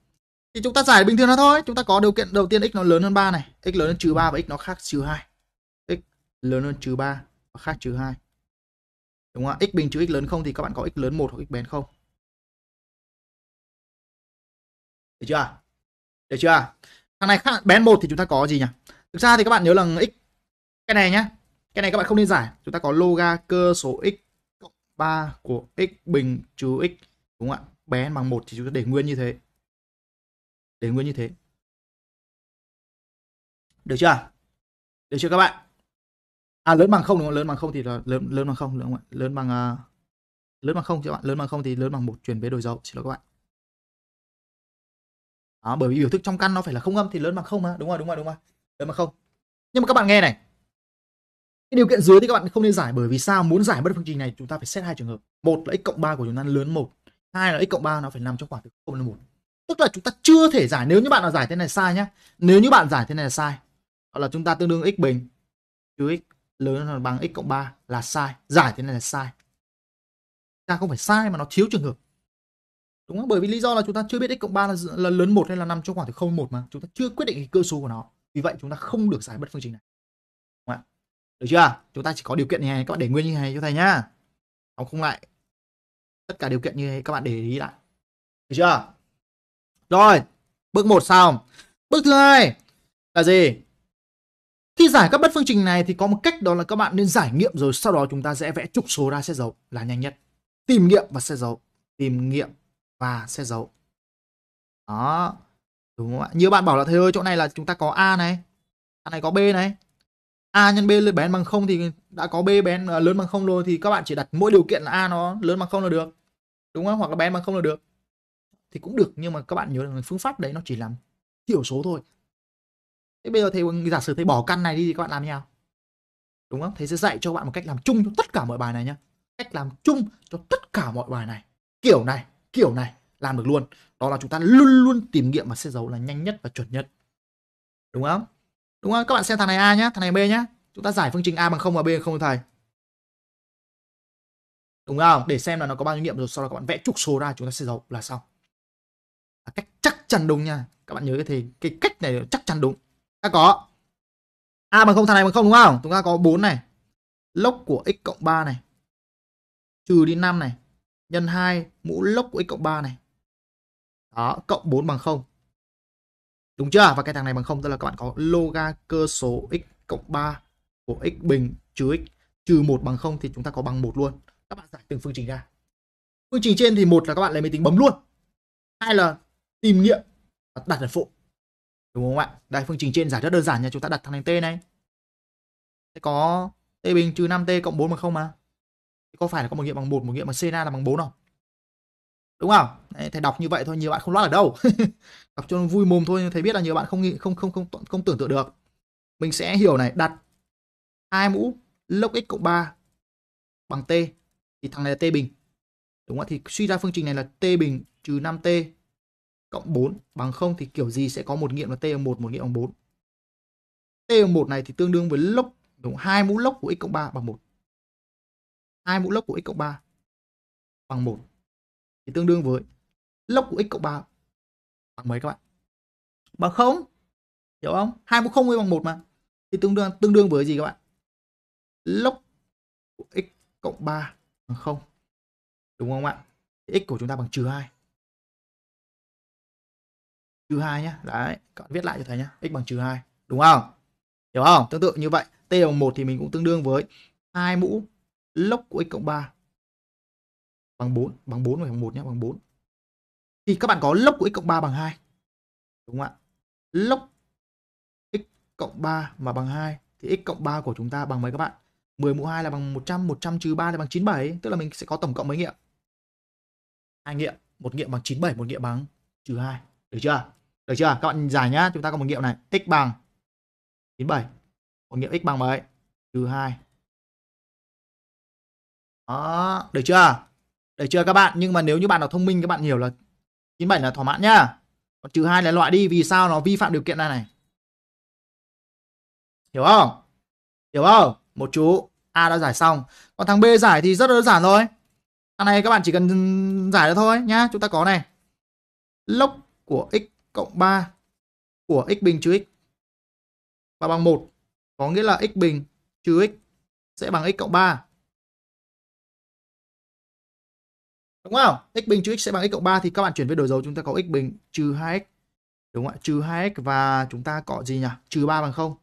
Thì chúng ta giải bình thường nó thôi. Chúng ta có điều kiện đầu tiên x nó lớn hơn 3 này. x lớn hơn trừ 3 và x nó khác trừ 2. x lớn hơn trừ 3 và khác trừ 2. Đúng không ạ? x bình trừ x lớn không thì các bạn có x lớn 1 hoặc x bé không. Được chưa? Được chưa? Thằng này khác bén một thì chúng ta có gì nhỉ? Thực ra thì các bạn nhớ là x cái này nhá. Cái này các bạn không nên giải. Chúng ta có loga cơ số x cộng 3 của x bình trừ x đúng không ạ? Bé bằng một thì chúng ta để nguyên như thế. Để nguyên như thế. Được chưa? Được chưa các bạn? À lớn bằng không đúng không? Lớn bằng không thì là lớn lớn bằng không đúng không ạ? Lớn bằng uh, lớn bằng không các bạn? Lớn bằng không thì lớn bằng một chuyển về đổi dấu. Xin lỗi các bạn đó, bởi vì biểu thức trong căn nó phải là không âm thì lớn bằng không mà. Đúng rồi đúng rồi đúng rồi. Lớn bằng không. Nhưng mà các bạn nghe này. Cái điều kiện dưới thì các bạn không nên giải bởi vì sao? Muốn giải bất phương trình này chúng ta phải xét hai trường hợp. Một là x cộng 3 của chúng ta lớn một. Hai là x cộng 3 nó phải nằm trong khoảng từ 0 đến 1 tức là chúng ta chưa thể giải. Nếu như bạn nào giải thế này sai nhá. Nếu như bạn giải thế này là sai hoặc là chúng ta tương đương x bình trừ x lớn hơn bằng x cộng 3 là sai. Giải thế này là sai. Ta không phải sai mà nó thiếu trường hợp đúng không? Bởi vì lý do là chúng ta chưa biết x cộng 3 là, là lớn một hay là nằm trong khoảng từ 0 1 mà. Chúng ta chưa quyết định cái cơ số của nó. Vì vậy chúng ta không được giải bất phương trình này. Được chưa? Chúng ta chỉ có điều kiện như này các bạn để nguyên như này cho thầy nhá. Không không lại. Tất cả điều kiện như này các bạn để ý lại. Được chưa? Rồi bước một xong. Bước thứ hai là gì? Khi giải các bất phương trình này thì có một cách đó là các bạn nên giải nghiệm rồi sau đó chúng ta sẽ vẽ trục số ra xét dấu là nhanh nhất. Tìm nghiệm và xét dấu tìm nghiệm và xe dấu đó. Đúng không ạ? Nhiều bạn bảo là, thầy ơi, chỗ này là chúng ta có a này a này có b này. A nhân b lớn bé bằng không thì đã có b bé ờ, lớn bằng không rồi thì các bạn chỉ đặt mỗi điều kiện là a nó lớn bằng không là được. Đúng không? Hoặc là bé bằng không là được. Thì cũng được, nhưng mà các bạn nhớ rằng phương pháp đấy nó chỉ làm thiểu số thôi. Thế bây giờ thầy, giả sử thầy bỏ căn này đi thì các bạn làm như nào? Đúng không? Thầy sẽ dạy cho bạn một cách làm chung cho tất cả mọi bài này nhá. Cách làm chung cho tất cả mọi bài này. Kiểu này kiểu này làm được luôn đó là chúng ta luôn luôn tìm nghiệm và xét dấu là nhanh nhất và chuẩn nhất đúng không Đúng không? Các bạn xem thằng này A nhá, thằng này B nhá. Chúng ta giải phương trình A bằng không và B bằng 0 thầy. Đúng không? Để xem là nó có bao nhiêu nghiệm rồi sau đó các bạn vẽ trục số ra chúng ta sẽ dấu là xong. là cách chắc chắn đúng nha. Các bạn nhớ cái thì cái cách này chắc chắn đúng. Ta có A bằng không thằng này bằng không đúng không? Chúng ta có 4 này. Lốc của x cộng 3 này. Trừ đi 5 này nhân 2 mũ lốc của x cộng 3 này. Đó, cộng 4 bằng 0. Đúng chưa? Và cái thằng này bằng 0 tức là các bạn có loga cơ số x cộng 3 của x bình trừ x trừ 1 bằng 0 thì chúng ta có bằng 1 luôn. Các bạn giải từng phương trình ra. Phương trình trên thì một là các bạn lấy máy tính bấm luôn. Hai là tìm nghiệm và đặt ở phụ. Đúng không ạ? Đây phương trình trên giải rất đơn giản nha, chúng ta đặt thằng này t này. Sẽ có t bình trừ 5t cộng 4 bằng 0 mà. Có phải là có một nghiệm bằng 1, một nghiệm bằng c là bằng 4 không? Đúng không? Đấy, thầy đọc như vậy thôi, nhiều bạn không loát ở đâu. [laughs] đọc cho vui mồm thôi, thầy biết là nhiều bạn không nghĩ không không không không, không tưởng tượng được. Mình sẽ hiểu này, đặt hai mũ log x cộng 3 bằng t thì thằng này là t bình. Đúng không? Thì suy ra phương trình này là t bình trừ 5t cộng 4 bằng 0 thì kiểu gì sẽ có một nghiệm là t bằng 1, một nghiệm bằng 4. t bằng 1 này thì tương đương với log đúng hai mũ log của x cộng 3 bằng 1 hai mũ log của x cộng 3 bằng 1 thì tương đương với log của x cộng 3 bằng mấy các bạn? Bằng 0. Hiểu không? hai mũ 0 bằng 1 mà. Thì tương đương tương đương với gì các bạn? Log của x cộng 3 bằng 0. Đúng không ạ? Thì x của chúng ta bằng trừ 2 trừ 2 nhá. Đấy, các bạn viết lại cho thầy nhá. x bằng trừ 2, đúng không? Hiểu không? Tương tự như vậy, t bằng 1 thì mình cũng tương đương với 2 mũ log của x cộng 3 bằng 4, bằng 4 phải bằng 1 nhé, bằng 4. Thì các bạn có log của x cộng 3 bằng 2. Đúng không ạ? Log x cộng 3 mà bằng 2 thì x cộng 3 của chúng ta bằng mấy các bạn? 10 mũ 2 là bằng 100, 100 trừ 3 là bằng 97, tức là mình sẽ có tổng cộng mấy nghiệm? Hai nghiệm, một nghiệm bằng 97, một nghiệm bằng trừ 2. Được chưa? Được chưa? Các bạn giải nhá, chúng ta có một nghiệm này, x bằng 97. Một nghiệm x bằng mấy? Trừ 2. Đó, được chưa? Được chưa các bạn? Nhưng mà nếu như bạn nào thông minh các bạn hiểu là 97 là thỏa mãn nhá. Còn trừ 2 là loại đi vì sao nó vi phạm điều kiện này này. Hiểu không? Hiểu không? Một chú A đã giải xong. Còn thằng B giải thì rất đơn giản thôi. Thằng này các bạn chỉ cần giải được thôi nhá. Chúng ta có này. Lốc của x cộng 3 của x bình trừ x và bằng 1 có nghĩa là x bình trừ x sẽ bằng x cộng 3. Đúng không? x bình trừ x sẽ bằng x cộng 3 thì các bạn chuyển về đổi dấu chúng ta có x bình trừ 2x. Đúng không ạ? Trừ 2x và chúng ta có gì nhỉ? Trừ 3 bằng 0.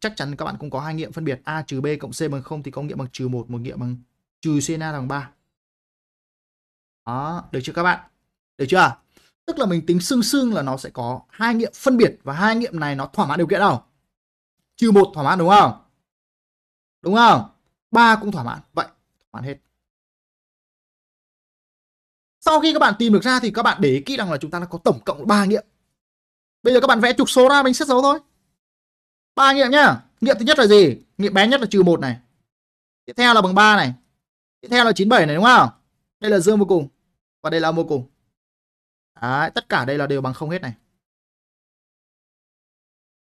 Chắc chắn các bạn cũng có hai nghiệm phân biệt a trừ b cộng c bằng 0 thì có nghiệm bằng trừ 1, một nghiệm bằng trừ c na bằng 3. Đó, được chưa các bạn? Được chưa? Tức là mình tính xương xương là nó sẽ có hai nghiệm phân biệt và hai nghiệm này nó thỏa mãn điều kiện nào? Trừ 1 thỏa mãn đúng không? Đúng không? 3 cũng thỏa mãn. Vậy, thỏa mãn hết. Sau khi các bạn tìm được ra thì các bạn để kỹ rằng là chúng ta đã có tổng cộng 3 nghiệm. Bây giờ các bạn vẽ trục số ra mình xét dấu thôi. Ba nghiệm nhá. Nghiệm thứ nhất là gì? Nghiệm bé nhất là trừ một này. Tiếp theo là bằng 3 này. Tiếp theo là 97 này đúng không? Đây là dương vô cùng. Và đây là âm vô cùng. Đấy, tất cả đây là đều bằng không hết này.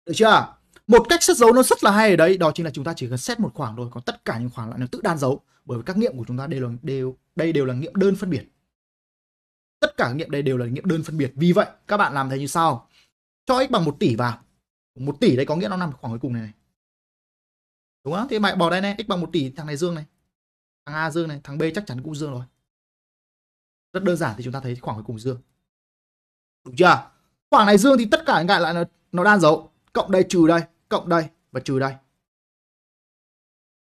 Được chưa? Một cách xét dấu nó rất là hay ở đấy, đó chính là chúng ta chỉ cần xét một khoảng thôi, còn tất cả những khoảng lại nó tự đan dấu, bởi vì các nghiệm của chúng ta đều là đều đây đều là nghiệm đơn phân biệt. Tất cả nghiệm đây đều là nghiệm đơn phân biệt. Vì vậy, các bạn làm thế như sau. Cho x bằng 1 tỷ vào. 1 tỷ đây có nghĩa nó nằm khoảng cuối cùng này, này. Đúng không? Thì mày bỏ đây này, x bằng 1 tỷ thằng này dương này. Thằng A dương này, thằng B chắc chắn cũng dương rồi. Rất đơn giản thì chúng ta thấy khoảng cuối cùng dương. Đúng chưa? Khoảng này dương thì tất cả ngại lại nó, nó đan dấu. Cộng đây trừ đây, cộng đây và trừ đây.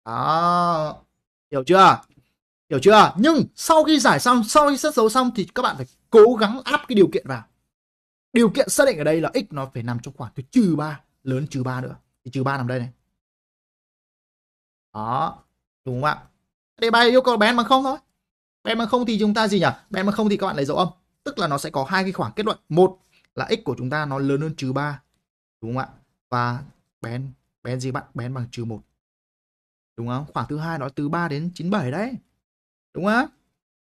Đó. Hiểu chưa? Hiểu chưa? Nhưng sau khi giải xong, sau khi xét dấu xong thì các bạn phải cố gắng áp cái điều kiện vào. Điều kiện xác định ở đây là x nó phải nằm trong khoảng từ trừ ba lớn trừ ba nữa. Thì trừ ba nằm đây này. Đó. Đúng không ạ? Đề bài yêu cầu bé bằng không thôi. Bé bằng không thì chúng ta gì nhỉ? Bé bằng không thì các bạn lấy dấu âm tức là nó sẽ có hai cái khoảng kết luận một là x của chúng ta nó lớn hơn trừ ba, đúng không ạ và bén bén gì bạn bén bằng trừ một đúng không khoảng thứ hai nó từ 3 đến 97 đấy đúng không?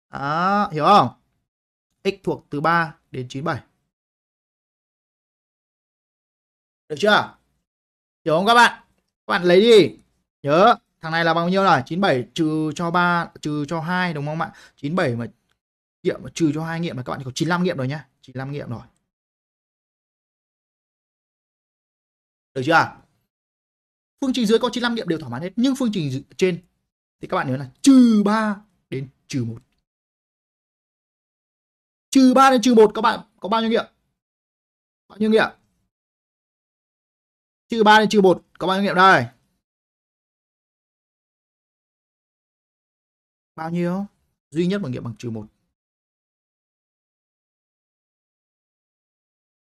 Đó, hiểu không? X thuộc từ 3 đến 97 được chưa? Hiểu không các bạn? Các bạn lấy đi. Nhớ thằng này là bao nhiêu rồi? 97 trừ cho 3 trừ cho 2 đúng không ạ? 97 mà nghiệm trừ cho hai nghiệm là các bạn có 95 nghiệm rồi nhá. 95 nghiệm rồi. Được chưa? Phương trình dưới có 95 nghiệm đều thỏa mãn hết nhưng phương trình trên thì các bạn nhớ là trừ 3 trừ 1 trừ 3 đến trừ 1 các bạn có bao nhiêu nghiệm? Bao nhiêu nghiệm? Trừ 3 đến trừ 1 có bao nhiêu nghiệm đây? Bao nhiêu? Duy nhất một nghiệm bằng trừ 1.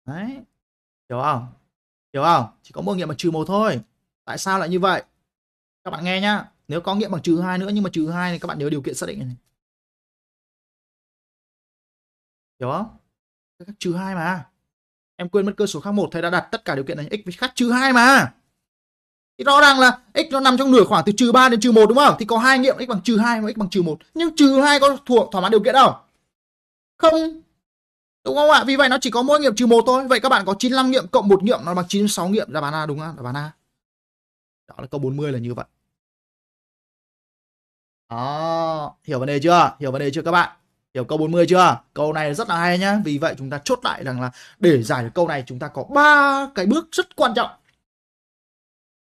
Đấy. Hiểu không? Hiểu không? Chỉ có một nghiệm bằng trừ 1 thôi. Tại sao lại như vậy? Các bạn nghe nhá. Nếu có nghiệm bằng trừ 2 nữa, nhưng mà trừ 2 này các bạn nhớ điều kiện xác định này. Hiểu không? Các trừ 2 mà. Em quên mất cơ số khác một, thầy đã đặt tất cả điều kiện này x với khác trừ 2 mà. Thì rõ ràng là x nó nằm trong nửa khoảng từ trừ 3 đến trừ 1 đúng không? Thì có hai nghiệm x bằng trừ 2 và x bằng trừ 1. Nhưng trừ 2 có thuộc thỏa mãn điều kiện đâu? Không. Đúng không ạ? Vì vậy nó chỉ có mỗi nghiệm trừ 1 thôi. Vậy các bạn có 95 nghiệm cộng 1 nghiệm nó bằng 96 nghiệm đáp án A, đúng không? Đáp án A. Đó là câu 40 là như vậy. Đó, hiểu vấn đề chưa? Hiểu vấn đề chưa các bạn? Hiểu câu 40 chưa? Câu này rất là hay nhá. Vì vậy chúng ta chốt lại rằng là để giải được câu này chúng ta có ba cái bước rất quan trọng.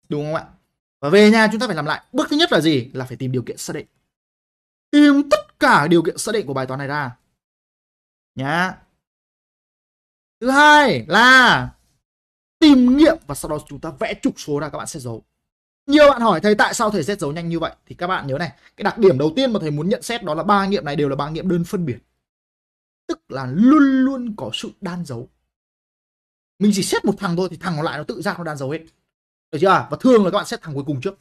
Đúng không ạ? Và về nhà chúng ta phải làm lại. Bước thứ nhất là gì? Là phải tìm điều kiện xác định. Tìm tất cả điều kiện xác định của bài toán này ra. Nhá. Thứ hai là tìm nghiệm và sau đó chúng ta vẽ trục số ra các bạn sẽ giấu. Nhiều bạn hỏi thầy tại sao thầy xét dấu nhanh như vậy? Thì các bạn nhớ này, cái đặc điểm đầu tiên mà thầy muốn nhận xét đó là ba nghiệm này đều là ba nghiệm đơn phân biệt. Tức là luôn luôn có sự đan dấu. Mình chỉ xét một thằng thôi thì thằng còn lại nó tự ra nó đan dấu hết. Được chưa? Và thường là các bạn xét thằng cuối cùng trước.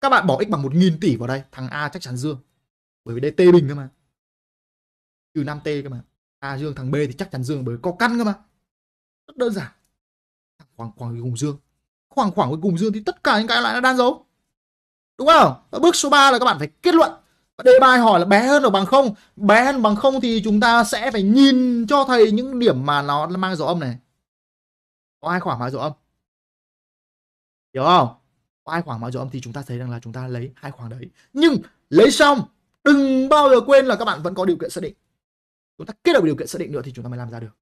Các bạn bỏ x bằng 1.000 tỷ vào đây, thằng A chắc chắn dương. Bởi vì đây t bình cơ mà. Trừ 5t cơ mà. A dương thằng B thì chắc chắn dương bởi vì có căn cơ mà. Rất đơn giản. Khoảng khoảng cùng dương khoảng khoảng với cùng dương thì tất cả những cái lại là đan dấu. Đúng không? Và bước số 3 là các bạn phải kết luận. Và đề bài hỏi là bé hơn hoặc bằng không. Bé hơn bằng không thì chúng ta sẽ phải nhìn cho thầy những điểm mà nó mang dấu âm này. Có hai khoảng mang dấu âm. Hiểu không? Có hai khoảng mang dấu âm thì chúng ta thấy rằng là chúng ta lấy hai khoảng đấy. Nhưng lấy xong, đừng bao giờ quên là các bạn vẫn có điều kiện xác định. Chúng ta kết hợp điều kiện xác định nữa thì chúng ta mới làm ra được.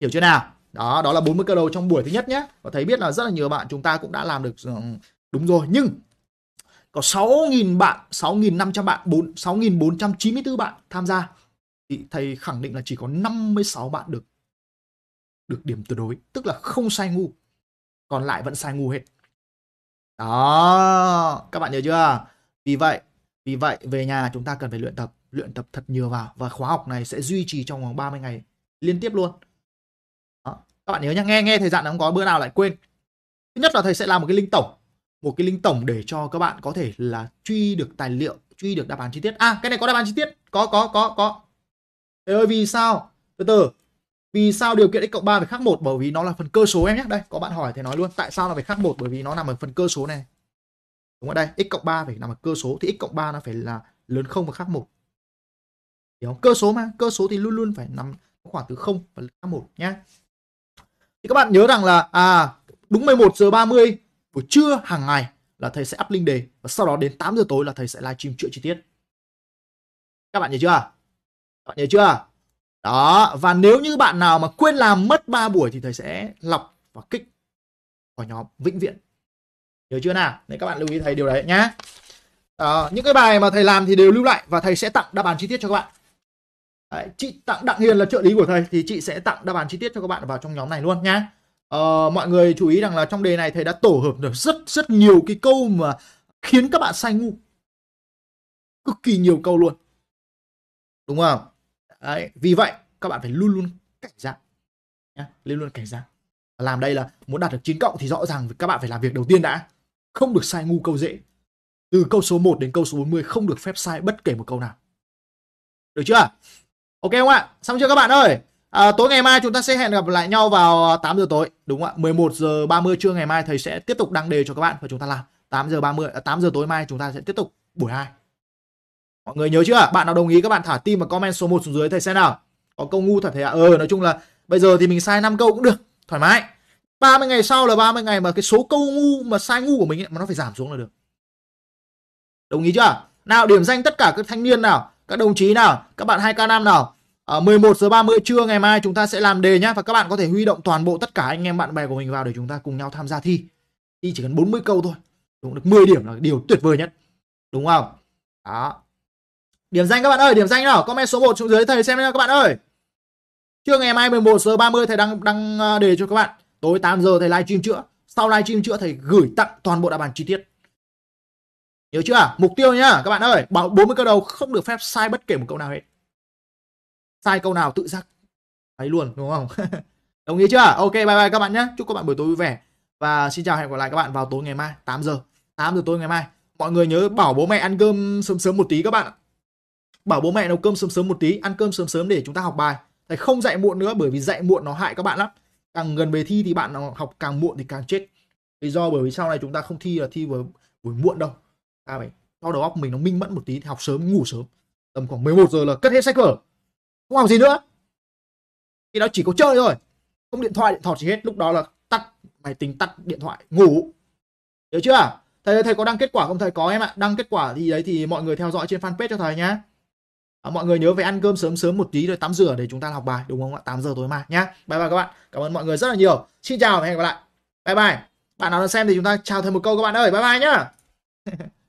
Hiểu chưa nào? Đó đó là 40 cơ đầu trong buổi thứ nhất nhé. Và thấy biết là rất là nhiều bạn chúng ta cũng đã làm được ừ, đúng rồi. Nhưng có 6.000 bạn 6.500 bạn 4 6.494 bạn tham gia thì thầy khẳng định là chỉ có 56 bạn được được điểm tuyệt đối, tức là không sai ngu. Còn lại vẫn sai ngu hết. Đó, các bạn nhớ chưa? Vì vậy vì vậy về nhà chúng ta cần phải luyện tập luyện tập thật nhiều vào. Và khóa học này sẽ duy trì trong vòng 30 ngày liên tiếp luôn các bạn nhớ nhá, nghe nghe thầy dặn không có, bữa nào lại quên. Thứ nhất là thầy sẽ làm một cái link tổng. Một cái link tổng để cho các bạn có thể là truy được tài liệu, truy được đáp án chi tiết. À cái này có đáp án chi tiết. Có có có có. Thầy ơi, vì sao? Từ từ. Vì sao điều kiện x cộng 3 phải khác một? Bởi vì nó là phần cơ số em nhé. Đây, có bạn hỏi thầy nói luôn. Tại sao là phải khác một? Bởi vì nó nằm ở phần cơ số này. Đúng ở đây, x cộng 3 phải nằm ở cơ số, thì x cộng 3 nó phải là lớn không và khác một. Hiểu không? Cơ số mà, cơ số thì luôn luôn phải nằm khoảng từ không và khác một nhé thì các bạn nhớ rằng là à đúng 11 giờ 30 buổi trưa hàng ngày là thầy sẽ up link đề và sau đó đến 8 giờ tối là thầy sẽ livestream chữa chi tiết. Các bạn nhớ chưa? Các bạn nhớ chưa? Đó, và nếu như bạn nào mà quên làm mất 3 buổi thì thầy sẽ lọc và kích vào nhóm vĩnh viễn. Nhớ chưa nào? Đấy các bạn lưu ý thầy điều đấy nhá. À, những cái bài mà thầy làm thì đều lưu lại và thầy sẽ tặng đáp án chi tiết cho các bạn. Đấy, chị tặng Đặng Hiền là trợ lý của thầy thì chị sẽ tặng đáp án chi tiết cho các bạn vào trong nhóm này luôn nhá. Ờ, mọi người chú ý rằng là trong đề này thầy đã tổ hợp được rất rất nhiều cái câu mà khiến các bạn sai ngu. Cực kỳ nhiều câu luôn. Đúng không? Đấy, vì vậy các bạn phải luôn luôn cảnh giác. Nhá, luôn luôn cảnh giác. Làm đây là muốn đạt được 9 cộng thì rõ ràng các bạn phải làm việc đầu tiên đã. Không được sai ngu câu dễ. Từ câu số 1 đến câu số 40 không được phép sai bất kể một câu nào. Được chưa? Ok không ạ? Xong chưa các bạn ơi? À, tối ngày mai chúng ta sẽ hẹn gặp lại nhau vào 8 giờ tối. Đúng không ạ? 11 giờ 30 trưa ngày mai thầy sẽ tiếp tục đăng đề cho các bạn và chúng ta làm. 8 giờ 30 à, 8 giờ tối mai chúng ta sẽ tiếp tục buổi 2. Mọi người nhớ chưa? Bạn nào đồng ý các bạn thả tim và comment số 1 xuống dưới thầy xem nào. Có câu ngu thật thầy ạ? À? Ờ nói chung là bây giờ thì mình sai 5 câu cũng được, thoải mái. 30 ngày sau là 30 ngày mà cái số câu ngu mà sai ngu của mình ấy, mà nó phải giảm xuống là được. Đồng ý chưa? Nào điểm danh tất cả các thanh niên nào các đồng chí nào, các bạn 2K5 nào. À, 11 giờ 30 trưa ngày mai chúng ta sẽ làm đề nhá và các bạn có thể huy động toàn bộ tất cả anh em bạn bè của mình vào để chúng ta cùng nhau tham gia thi. Thi chỉ cần 40 câu thôi. Đúng được 10 điểm là điều tuyệt vời nhất. Đúng không? Đó. điểm danh các bạn ơi điểm danh nào comment số 1 xuống dưới thầy xem nha các bạn ơi trưa ngày mai 11 giờ 30 thầy đăng đăng à, đề cho các bạn tối 8 giờ thầy livestream chữa sau livestream chữa thầy gửi tặng toàn bộ đáp án chi tiết nhớ chưa? Mục tiêu nhá, các bạn ơi. Bảo 40 câu đầu không được phép sai bất kể một câu nào hết. Sai câu nào tự giác. Ấy luôn, đúng không? [laughs] Đồng ý chưa? Ok, bye bye các bạn nhé chúc các bạn buổi tối vui vẻ. Và xin chào, hẹn gặp lại các bạn vào tối ngày mai 8 giờ. 8 giờ tối ngày mai. Mọi người nhớ bảo bố mẹ ăn cơm sớm sớm một tí các bạn bảo bố mẹ nấu cơm sớm sớm một tí, ăn cơm sớm sớm để chúng ta học bài. Thầy không dạy muộn nữa, bởi vì dạy muộn nó hại các bạn lắm. Càng gần về thi thì bạn học càng muộn thì càng chết. Lý do bởi vì sau này chúng ta không thi là thi vào buổi muộn đâu ta phải cho đầu óc mình nó minh mẫn một tí thì học sớm ngủ sớm. Tầm khoảng 11 giờ là cất hết sách vở. Không làm gì nữa. Thì nó chỉ có chơi thôi. Không điện thoại điện thoại gì hết. Lúc đó là tắt máy tính tắt điện thoại ngủ. Hiểu chưa? Thầy thầy có đăng kết quả không? Thầy có em ạ. Đăng kết quả thì đấy thì mọi người theo dõi trên fanpage cho thầy nhá. À, mọi người nhớ phải ăn cơm sớm sớm một tí rồi tắm rửa để chúng ta học bài đúng không ạ? 8 giờ tối mai nhá. Bye bye các bạn. Cảm ơn mọi người rất là nhiều. Xin chào và hẹn gặp lại. Bye bye. Bạn nào đang xem thì chúng ta chào thêm một câu các bạn ơi. Bye bye nhá. [laughs]